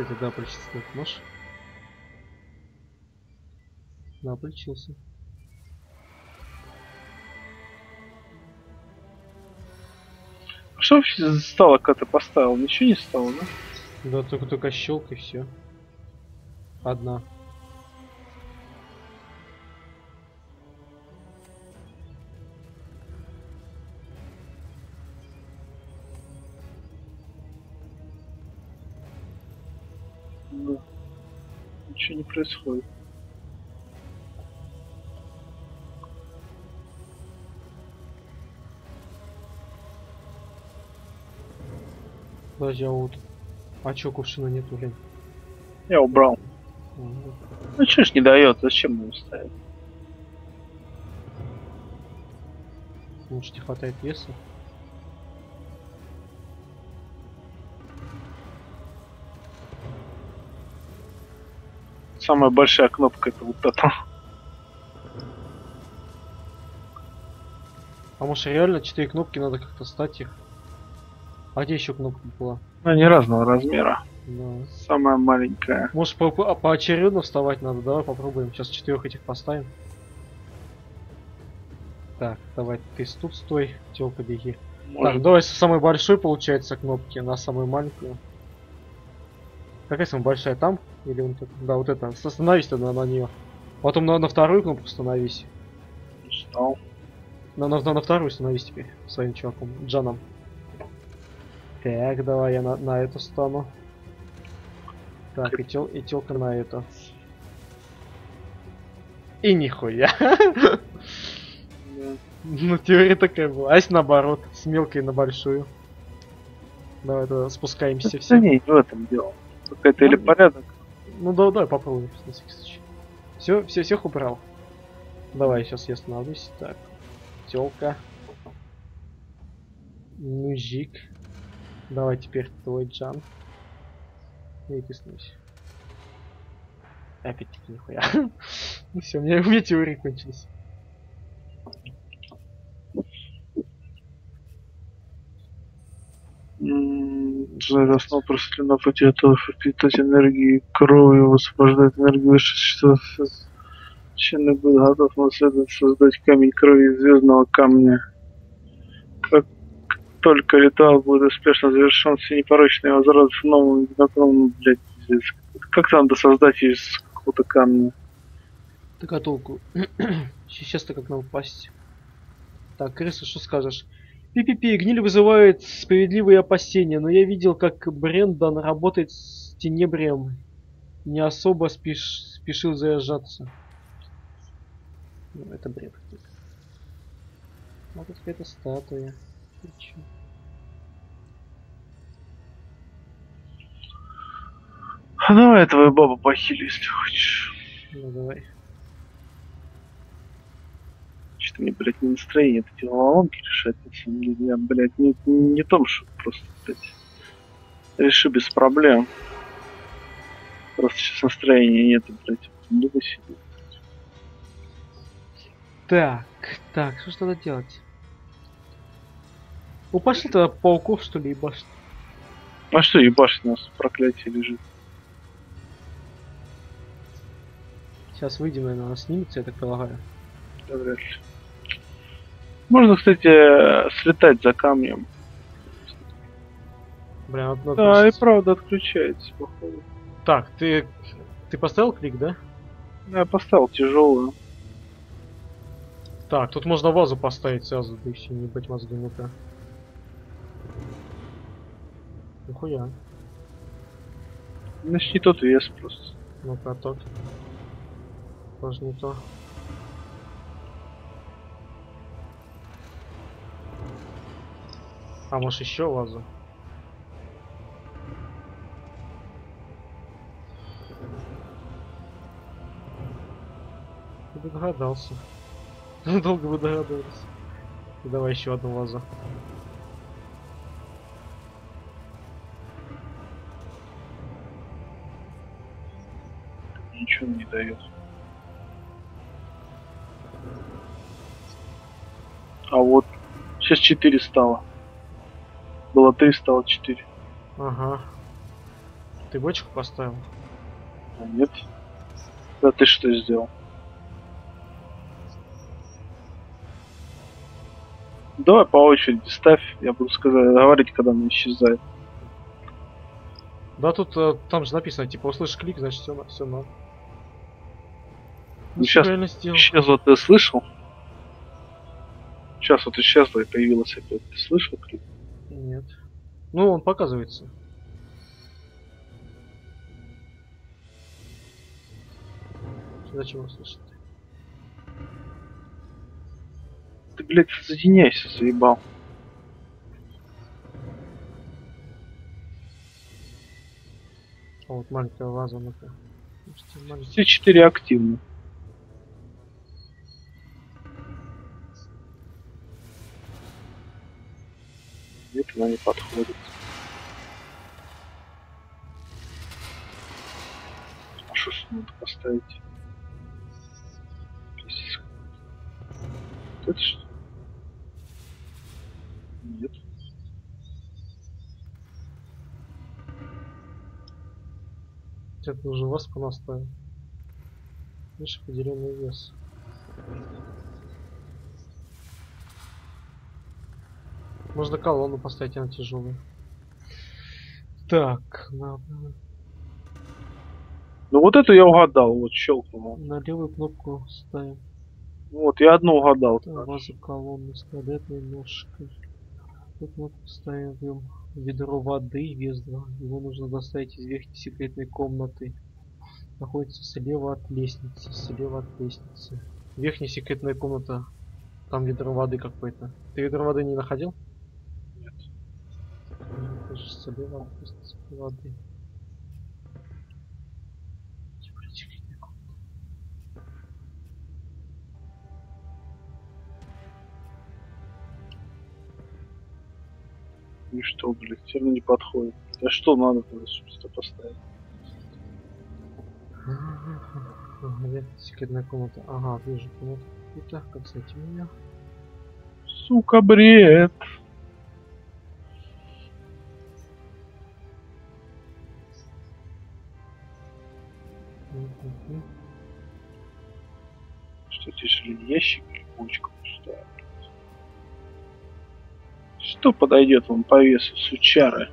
Speaker 2: Ты тогда причислить можешь? Да, причился.
Speaker 1: А что вообще стало, когда ты поставил? Ничего не стало, да?
Speaker 2: Да, только только щелк и все. Одна.
Speaker 1: Происходит.
Speaker 2: Подожди, а вот. А чё кувшина нету, блин?
Speaker 1: Я убрал. Ну что ж не дает, зачем ему ставить?
Speaker 2: Может не хватает веса?
Speaker 1: Самая большая кнопка это вот эта.
Speaker 2: А может реально четыре кнопки надо как-то стать их? А где еще кнопка была?
Speaker 1: Ну, они разного размера.
Speaker 2: Да.
Speaker 1: Самая маленькая.
Speaker 2: Может по по- поочередно вставать надо? Давай попробуем. Сейчас четырех этих поставим. Так, давай ты тут стой, телка беги.
Speaker 1: Может,
Speaker 2: Так, давай самой большой получается кнопки на самую маленькую. Какая самая большая там? Или вон тут? Да, вот это. Остановись тогда на нее. Потом на, на вторую кнопку становись.
Speaker 1: стал.
Speaker 2: На, на, на, на вторую становись теперь своим чуваком, Джаном. Так, давай я на, на эту стану. Так, и, тел, и телка на эту. И нихуя.
Speaker 1: Да. (laughs)
Speaker 2: Ну, теория такая была. А если наоборот, с мелкой на большую? Давай тогда спускаемся
Speaker 1: Да
Speaker 2: все.
Speaker 1: не, не в этом дело. Какой-то или
Speaker 2: Ну,
Speaker 1: порядок.
Speaker 2: Ну да, давай попробуем, на всякий случай. Все, все, всех убрал. Давай, сейчас я остановлюсь. Так. Телка. Мужик. Давай теперь твой джан. И ты снусь. Опять-таки нихуя. (laughs) Ну все, у меня, у меня теории кончились.
Speaker 1: Джер основ просветлена пути готов впитать энергии кровью, высвобождать энергию высших существ. Священный готов наследовать создать камень крови звездного камня. Как только ритуал будет успешно завершен, все непорочные возвраты с новым единокровным, блядь, пиздец. Как надо создать из какого-то камня?
Speaker 2: Толку? (clears throat) Сейчас-то как нам упасть? Так, крыса, что скажешь? Пи-пи-пи, гниль вызывает справедливые опасения, но я видел, как Брендан работает с Тенебрием. Не особо спеш... спешил заряжаться. Ну, это бред. Вот тут какая-то статуя. Чё?
Speaker 1: А давай твою бабу похили, если хочешь.
Speaker 2: Ну давай.
Speaker 1: Что-то мне, блядь, не настроение эти головоломки решать, на самом деле. Я, блядь, не, не том, что просто, блядь, решу без проблем. Просто сейчас настроения нет, блядь. Не сидеть.
Speaker 2: Так, так, что ж надо делать? Ну пошли тогда пауков что ли ебашить.
Speaker 1: А что ебашить у нас проклятие лежит?
Speaker 2: Сейчас выйдем, наверное, она снимется, я так полагаю.
Speaker 1: Да вряд ли. Можно, кстати, слетать за камнем.
Speaker 2: Бля, надо
Speaker 1: Да, и правда отключается, походу.
Speaker 2: Так, ты... Ты поставил клик, да?
Speaker 1: Я поставил тяжелую.
Speaker 2: Так, тут можно вазу поставить сразу, да еще не быть мозги, ну-ка. Нихуя.
Speaker 1: Значит, не тот вес просто.
Speaker 2: Ну-ка, тот. Тоже не то. А может еще вазу? Ты догадался. (laughs) Долго бы догадывались. И давай еще одну вазу.
Speaker 1: Ничего не дает. А вот сейчас 4 стало. Было 3, стало 4.
Speaker 2: Ага. Ты бочку поставил?
Speaker 1: А нет. Да ты что сделал? Давай по очереди ставь, я буду сказать, говорить, когда она исчезает.
Speaker 2: Да тут э, там же написано, типа, услышишь клик, значит все, все на.
Speaker 1: Ну,
Speaker 2: сделал.
Speaker 1: Исчезла, ты слышал? Сейчас вот исчезла и появилась опять. Ты слышал клик?
Speaker 2: Нет. Ну, он показывается. Зачем его слышать?
Speaker 1: Ты, блядь, соединяйся, заебал.
Speaker 2: А вот маленькая ваза, ну-ка. Ну.
Speaker 1: Все четыре активны. Она не подходит. А что надо поставить? Вот Это что? Нет.
Speaker 2: Хотя ты уже вас понаставил. Видишь, определенный вес. Можно колонну поставить, она тяжелая. Так, на,
Speaker 1: Ну вот эту я угадал, вот щелкнул.
Speaker 2: на левую кнопку ставим.
Speaker 1: Вот, я одну угадал.
Speaker 2: Там вазу колонны с квадратной ножкой. Тут кнопку ставим ведро воды, вес 2. Его нужно доставить из верхней секретной комнаты. Находится слева от лестницы. Слева от лестницы. Верхняя секретная комната. Там ведро воды какое-то. Ты ведро воды не находил? Воды. Типа, секретная комната.
Speaker 1: И что, блядь, все равно не подходит. А что надо тогда, это поставить?
Speaker 2: Где секретная комната? Ага, вижу комнату. Итак, как с этим меня?
Speaker 1: Сука, бред. Что тяжелее, ящик или бочка пустая? Что подойдет вам по весу, сучары?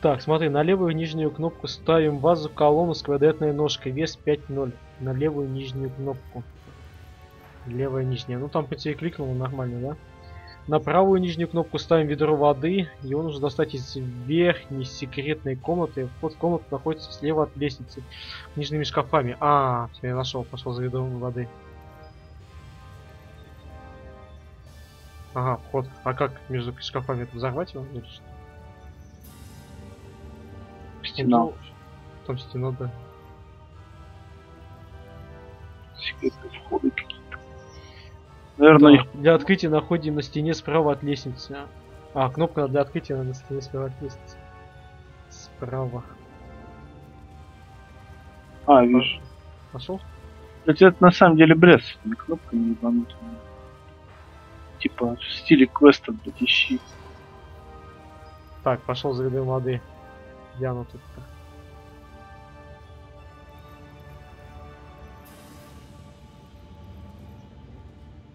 Speaker 2: Так, смотри, на левую нижнюю кнопку ставим вазу колонну с квадратной ножкой, вес 5.0. На левую нижнюю кнопку. Левая нижняя. Ну там по тебе кликнул, нормально, да? На правую нижнюю кнопку ставим ведро воды. Его нужно достать из верхней секретной комнаты. Вход в комнату находится слева от лестницы. Нижними шкафами. А, всё, я нашел, пошел за ведром воды. Ага, вход. А как между шкафами это взорвать его? Или что?
Speaker 1: Стена.
Speaker 2: Ну, Там стена, да.
Speaker 1: Секретные входы Наверное, их
Speaker 2: Да, Для открытия находим на стене справа от лестницы. А, кнопка для открытия на стене справа от лестницы. Справа.
Speaker 1: А, вижу.
Speaker 2: Нашел?
Speaker 1: Кстати, это на самом деле бред с этими кнопками ебанутыми. Типа в стиле квеста, блядь, ищи.
Speaker 2: Так, пошел за воды. Где оно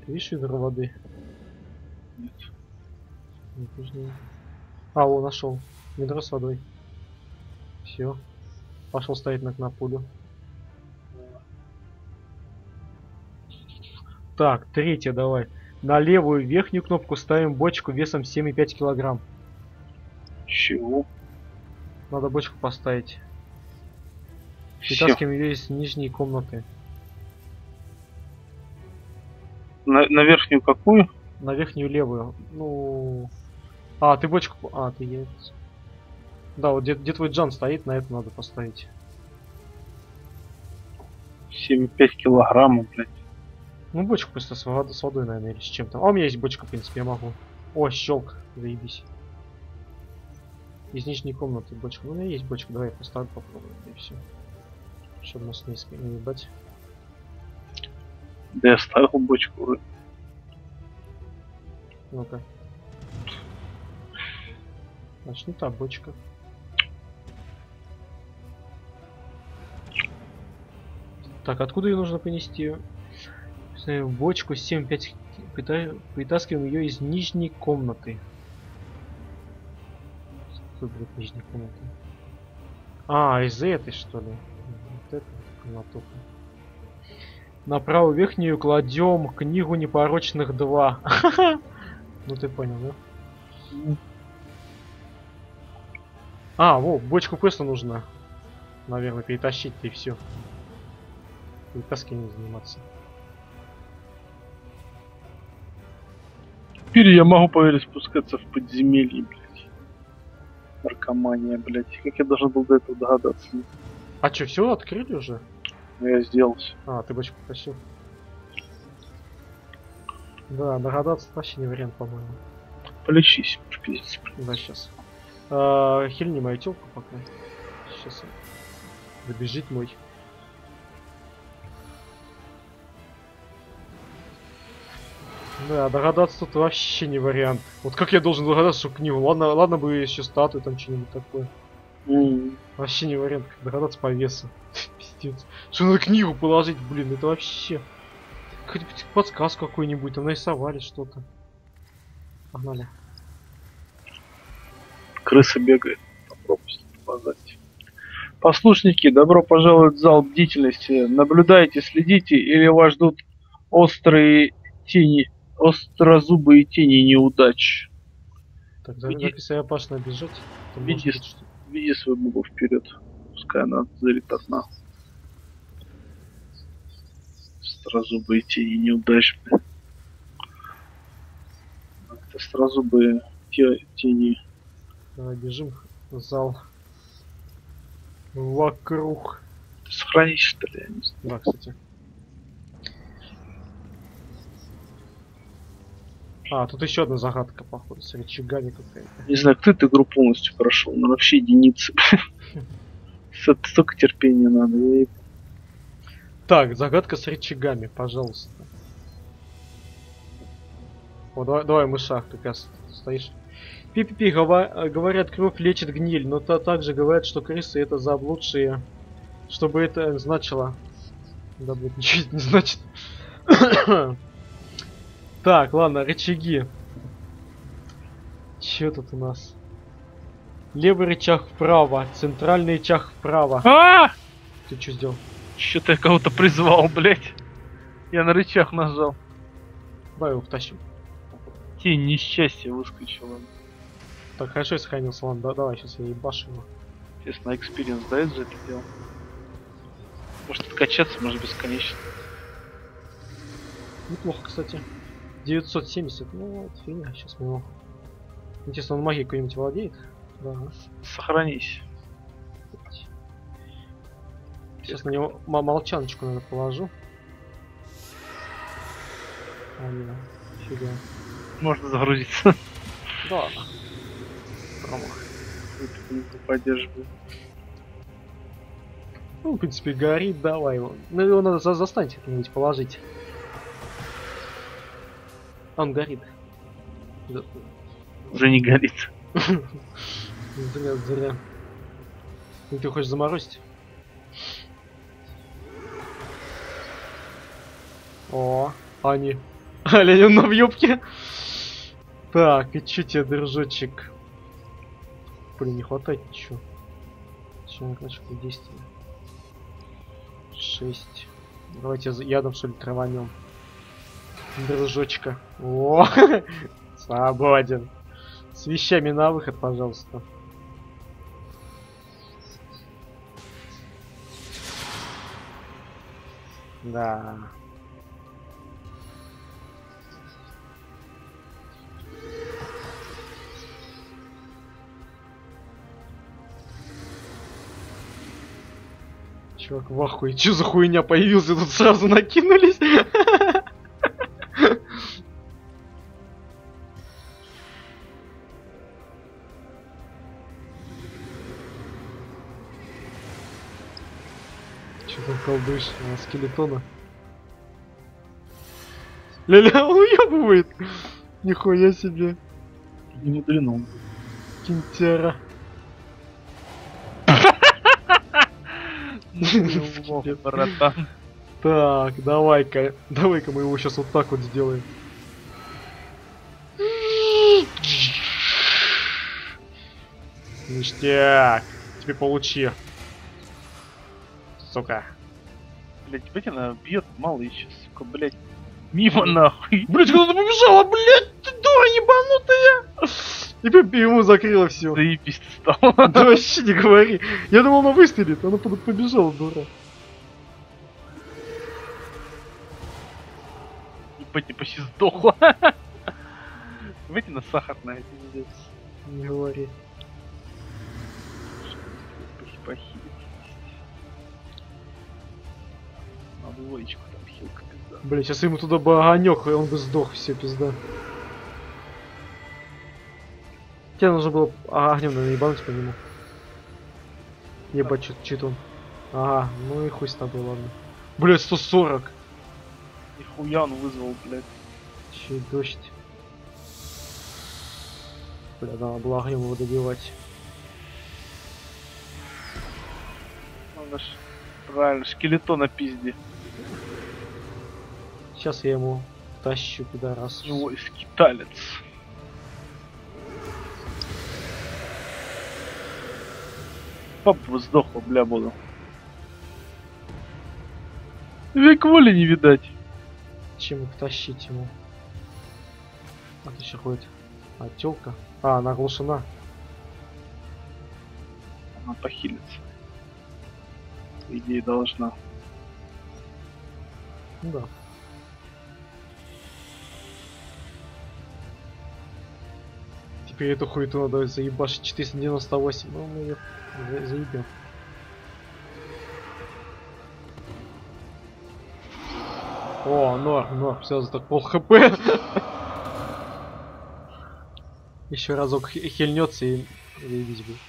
Speaker 2: видишь ведро воды?
Speaker 1: Нет.
Speaker 2: Не нужно. А, о, нашел. Ведро с водой. Все. Пошел ставить на, на пулю. Так, третье давай. На левую верхнюю кнопку ставим бочку весом 7,5 килограмм.
Speaker 1: Чего?
Speaker 2: Надо бочку поставить.
Speaker 1: Всё.
Speaker 2: Вытаскиваем ее из нижней комнаты.
Speaker 1: На, на верхнюю какую?
Speaker 2: На верхнюю левую. Ну... А, ты бочку... А, ты есть. Да, вот где, где твой Джан стоит, на это надо поставить.
Speaker 1: 7,5 килограммов, блядь.
Speaker 2: Ну, бочку просто с, вод- с водой, наверное, или с чем-то. А у меня есть бочка, в принципе, я могу. О, щелк, заебись. Из нижней комнаты бочка. Ну, у меня есть бочка, давай я поставлю, попробуем, и все. Чтобы нас не, не ебать.
Speaker 1: Да я ставил бочку уже.
Speaker 2: Ну-ка. Значит, не та бочка. Так, откуда ее нужно понести? Бочку 7-5 прита- притаскиваем ее из нижней комнаты. Что будет нижней комнаты? А, из этой что ли? Вот эта комнатуха. На правую верхнюю кладем книгу непорочных 2. (laughs) Ну ты понял, да? А, во, бочку квеста нужно. Наверное, перетащить и все. Перетаскиванием заниматься.
Speaker 1: Теперь я могу, поверить, спускаться в подземелье, блядь. Наркомания, блядь. Как я должен был до этого догадаться?
Speaker 2: А что, все открыли уже?
Speaker 1: Но я сделал всё.
Speaker 2: А, ты бочку тащил. Да, догадаться вообще не вариант, по-моему.
Speaker 1: Полечись, пиздец.
Speaker 2: Да, сейчас. Хильни мою телку пока. Сейчас добежит мой. Да, догадаться тут вообще не вариант. Вот как я должен догадаться, что книгу? Ладно, ладно бы еще статую там что-нибудь такое.
Speaker 1: М,
Speaker 2: Вообще не вариант, как догадаться по весу. Пиздец. Что надо книгу положить, блин, это вообще. Хоть бы подсказку какую-нибудь, там нарисовали что-то. Погнали.
Speaker 1: Крыса бегает. Попробуйте показать. Послушники, добро пожаловать в зал бдительности. Наблюдайте, следите, или вас ждут острые тени, острозубые тени неудач.
Speaker 2: Так, за-
Speaker 1: Иди.
Speaker 2: записывай опасно бежать. Там может
Speaker 1: Иди.
Speaker 2: быть что-
Speaker 1: Веди свою бубу вперед. Пускай она залетит на. Острозубые тени неудач. блин. Это острозубые те- тени.
Speaker 2: Давай бежим в зал. Вокруг.
Speaker 1: Ты сохранись, что ли? Я не знаю.
Speaker 2: Да, кстати. А, тут еще одна загадка, походу, с рычагами какая-то.
Speaker 1: Не знаю, кто эту игру полностью прошел, но вообще единицы. (laughs) Столько терпения надо. Я-
Speaker 2: Так, загадка с рычагами, пожалуйста. О, давай, давай мыша, как раз стоишь. Пи-пи-пи, говорят, кровь лечит гниль, но то также говорят, что крысы это заблудшие. Чтобы это значило. Да, блядь, ничего не значит. (coughs) так, ладно, рычаги. Че тут у нас? Левый рычаг вправо, центральный рычаг вправо.
Speaker 1: А!
Speaker 2: Ты что сделал?
Speaker 1: Что-то я кого-то призвал, блядь. Я на рычаг нажал.
Speaker 2: Давай его втащим.
Speaker 1: Тень несчастья выскочила.
Speaker 2: Так, хорошо, я сохранился. Ладно, да, давай, сейчас я ебашу его.
Speaker 1: Естественно, experience дает за это дело. Может откачаться, может бесконечно.
Speaker 2: Неплохо, кстати. 970, ну вот, фигня, сейчас мы его... Интересно, он магией какой-нибудь владеет? Да.
Speaker 1: Сохранись.
Speaker 2: Сейчас на него молчаночку, наверное, положу. А, не, фига.
Speaker 1: Можно загрузиться.
Speaker 2: Да ладно. Промах.
Speaker 1: Поддерживаю.
Speaker 2: Ну, в принципе, горит, давай его. Ну, его надо за застаньте как-нибудь положить. Он горит. Да,
Speaker 1: Уже не горит. (laughs)
Speaker 2: Зря, зря. Ну, ты хочешь заморозить? О, они. Олень (laughs) на в юбке. Так, и чё тебе, дружочек? Блин, не хватает ничего. Человек начал действия. Шесть. Давайте ядом что ли траванем. Дружочка. О, (laughs) свободен. С вещами на выход, пожалуйста. Да. Чувак в ахуе. Чё за хуйня появился? Тут сразу накинулись. Чё там колдуешь? А, скелетона. Ля-ля, он уебывает. Нихуя себе.
Speaker 1: Не мудрено.
Speaker 2: Кинтяра. (laughs)
Speaker 1: братан.
Speaker 2: Так, давай-ка, давай-ка мы его сейчас вот так вот сделаем. Ништяк. Тебе получи. Сука.
Speaker 1: Блять, блять, она бьет мало еще, сука, блять. Мимо нахуй.
Speaker 2: Блять, куда ты побежала, блять, ты дура ебанутая! И ему закрыло все.
Speaker 1: Заебись ты стал. (laughs)
Speaker 2: Да вообще не говори. Я думал, она выстрелит, она побежала, дура.
Speaker 1: Ебать, ты почти сдохла. (laughs) Выйти на сахарное, пиздец.
Speaker 2: Не говори.
Speaker 1: Похилить. На двоечку там хилка пизда.
Speaker 2: Бля, сейчас ему туда бы огонек, и он бы сдох, все, пизда. Тебе нужно было а, огнем наверное, ебануть по нему. Ебать, чё он. Ага, ну и хуй с тобой, ладно. Блять, 140.
Speaker 1: Нихуя он вызвал, блядь.
Speaker 2: И дождь. Бля, надо было огнем его добивать.
Speaker 1: Надо ж... Правильно, скелетона пизди.
Speaker 2: Сейчас я ему тащу, пидорас.
Speaker 1: Живой скиталец. Бы сдохла, бля, буду. Век воли не видать.
Speaker 2: Чем их тащить ему? А ты еще ходит. А, тёлка. А, она оглушена.
Speaker 1: Она похилится. По идее, должна.
Speaker 2: Ну да. Теперь эту хуету надо заебашить 498. Ну, мы ее за-. О, норм, норм, все, за так пол хп. (laughs) Еще разок хи- хильнется и заебись будет.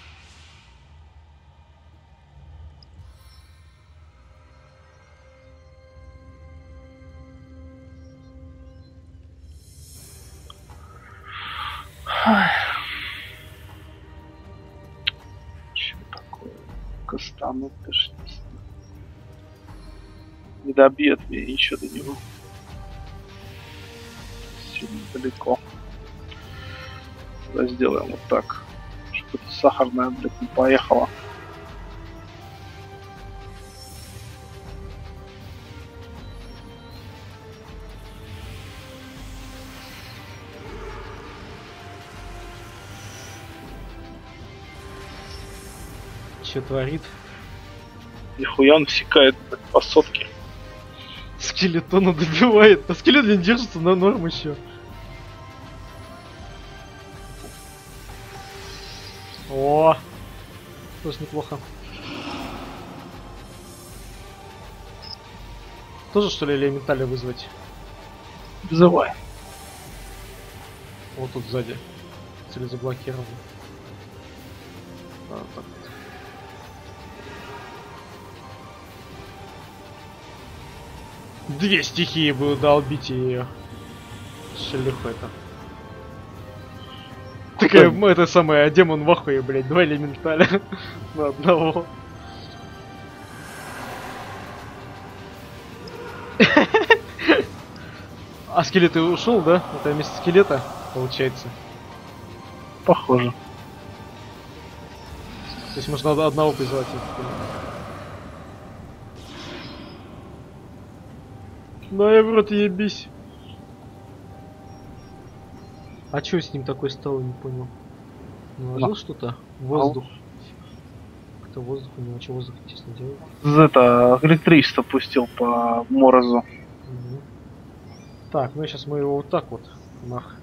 Speaker 1: добьет меня еще до него. Сильно далеко. Давай сделаем вот так. Чтобы сахарная, блядь, не поехало.
Speaker 2: Что творит?
Speaker 1: Нихуя он всекает блядь, по сотке.
Speaker 2: Скелетона добивает. А скелет не держится на норм еще. О! Тоже неплохо. Тоже что ли элементали вызвать?
Speaker 1: Вызывай.
Speaker 2: Вот тут сзади. Цели заблокированы. А, так. Две стихии будут долбить ее. Шлюха это. Такая, ну, это самое, демон в ахуе, блядь, два элементаля (laughs) на одного. (laughs) А скелет и ушел, да? Это вместо скелета, получается.
Speaker 1: Похоже.
Speaker 2: То есть можно одного призвать. Да я в рот ебись. А чё с ним такой стало, не понял. Наложил
Speaker 1: Ну.
Speaker 2: что-то? Воздух. Кто воздух у него? Что воздух интересно делает?
Speaker 1: Это электричество пустил по морозу.
Speaker 2: Мгм. Так, ну сейчас мы его вот так вот нах.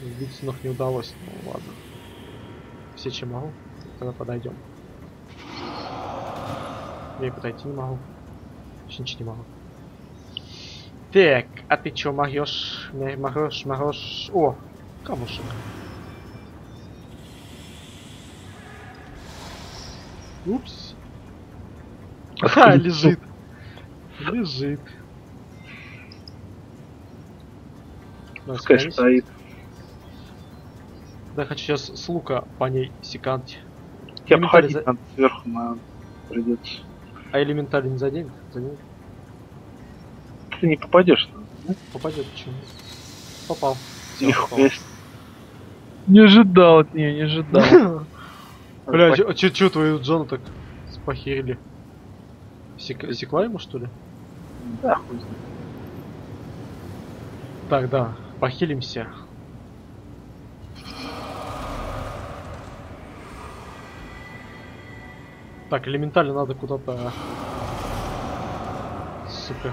Speaker 2: Сбить с ног не удалось, ну ладно. Все чем могу, тогда подойдем. Я и подойти не могу. Вообще ничего не могу. Так, а ты чё? Не Могешь, могешь. О, камушек. Упс. Ха, лежит. Лежит.
Speaker 1: Пускай
Speaker 2: смотрите.
Speaker 1: стоит.
Speaker 2: Да, хочу сейчас с лука по ней секануть.
Speaker 1: Я
Speaker 2: Элементали
Speaker 1: обходить
Speaker 2: за-
Speaker 1: надо сверху, наверное, придется.
Speaker 2: А элементали не заденет? Заденет?
Speaker 1: Ты не попадешь.
Speaker 2: Попадет почему? Попал. Попал.
Speaker 1: Нихуя. себе. Не ожидал от нее, не ожидал. (laughs)
Speaker 2: Бля, а чё, чё твою Джона так спохерили? Сек- секла ему что ли?
Speaker 1: Да, хуй знает.
Speaker 2: Так, да, похилимся. Так, элементально надо куда-то... Сука.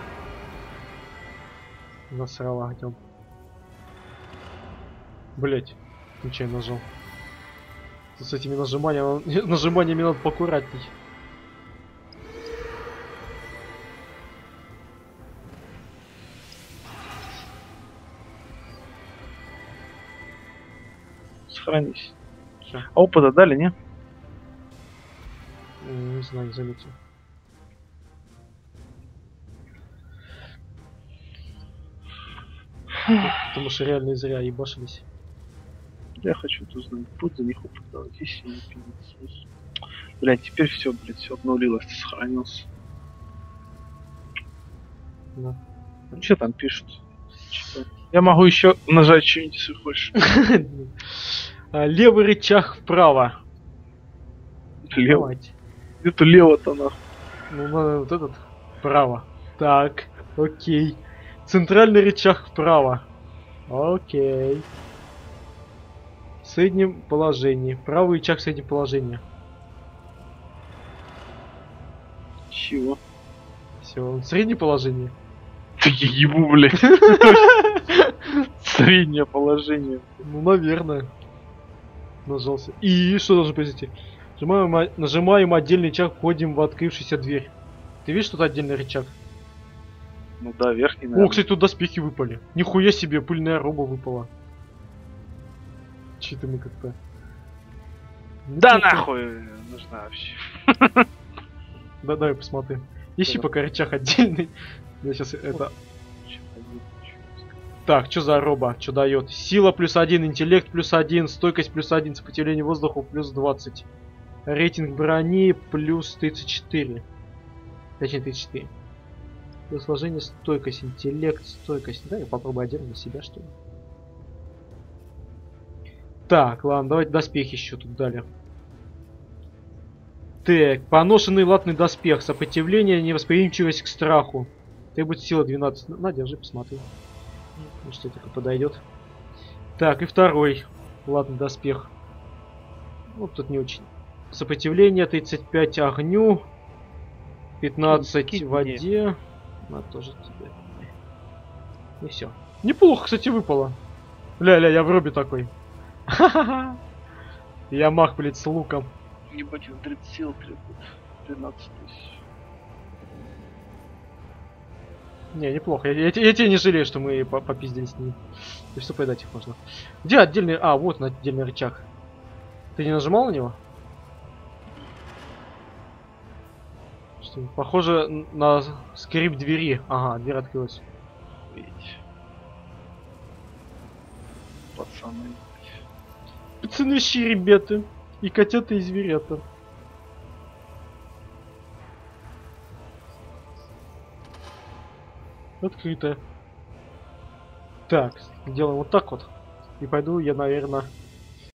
Speaker 2: Насрала огнем. Блять, нечаянно нажал. С этими нажиманиями, (laughs) нажиманиями надо поаккуратней.
Speaker 1: Сохранись. А опыта дали, не?
Speaker 2: Не знаю, заметил. Потому что реально зря ебашились.
Speaker 1: Я хочу это узнать. Путь за них опыт давать, если не пиздец. Блять, теперь все, блять, все обнулилось, ты сохранился.
Speaker 2: Да.
Speaker 1: Ну, что там пишут? Читаю. Я могу еще нажать что-нибудь, если хочешь.
Speaker 2: А, (laughs) Левый рычаг вправо.
Speaker 1: Лево. Где-то лево-то нахуй.
Speaker 2: Ну, надо вот этот вправо. Так, окей. Центральный рычаг вправо. Окей. В среднем положении. Правый рычаг в среднем положении.
Speaker 1: Чего?
Speaker 2: Все, среднее положение.
Speaker 1: Ты я ебу, блядь. Среднее положение.
Speaker 2: Ну, наверное. Нажался. И что должно произойти? Нажимаем, о- нажимаем отдельный рычаг, входим в открывшуюся дверь. Ты видишь, тут отдельный рычаг?
Speaker 1: Ну да, верхний,
Speaker 2: О,
Speaker 1: наверное.
Speaker 2: кстати, тут доспехи выпали. Нихуя себе, пыльная роба выпала. Чё-то мы как-то...
Speaker 1: Да
Speaker 2: Ну,
Speaker 1: нахуй нужна вообще.
Speaker 2: Да, давай посмотрим. Ищи пока рычаг отдельный. Я сейчас это... Так, что за роба? Что дает? Сила плюс один, интеллект плюс один, стойкость плюс один, сопротивление воздуху плюс 20. Рейтинг брони плюс 34. Точнее 34. Плюс сложение, стойкость, интеллект, стойкость. Да, я попробую одену на себя, что ли. Так, ладно, давайте доспехи еще тут дали. Так, поношенный латный доспех, сопротивление, невосприимчивость к страху. Требует сила 12. На, держи, посмотри. Может, это только подойдет. Так, и второй. Ладно, доспех. Ну, тут не очень. Сопротивление 35 огню. 15
Speaker 1: Скинь
Speaker 2: воде. На тоже тебе. И все. Неплохо, кстати, выпало. Ля-ля, я в робе такой. Ха-ха-ха. Я мах, блядь, с луком.
Speaker 1: Ебать, он 30 сил требует. 13 тысяч.
Speaker 2: Не, неплохо. Я, я, я тебе не жалею, что мы по- попиздили с ним. И что поедать их можно. Где отдельный... А, вот на отдельный рычаг. Ты не нажимал на него? Что, похоже на скрип двери. Ага, дверь открылась.
Speaker 1: Охуеть. Пацаны.
Speaker 2: Пацанущие ребята. И котята, и зверята. Открыто. Так, делаем вот так вот. И пойду я, наверное,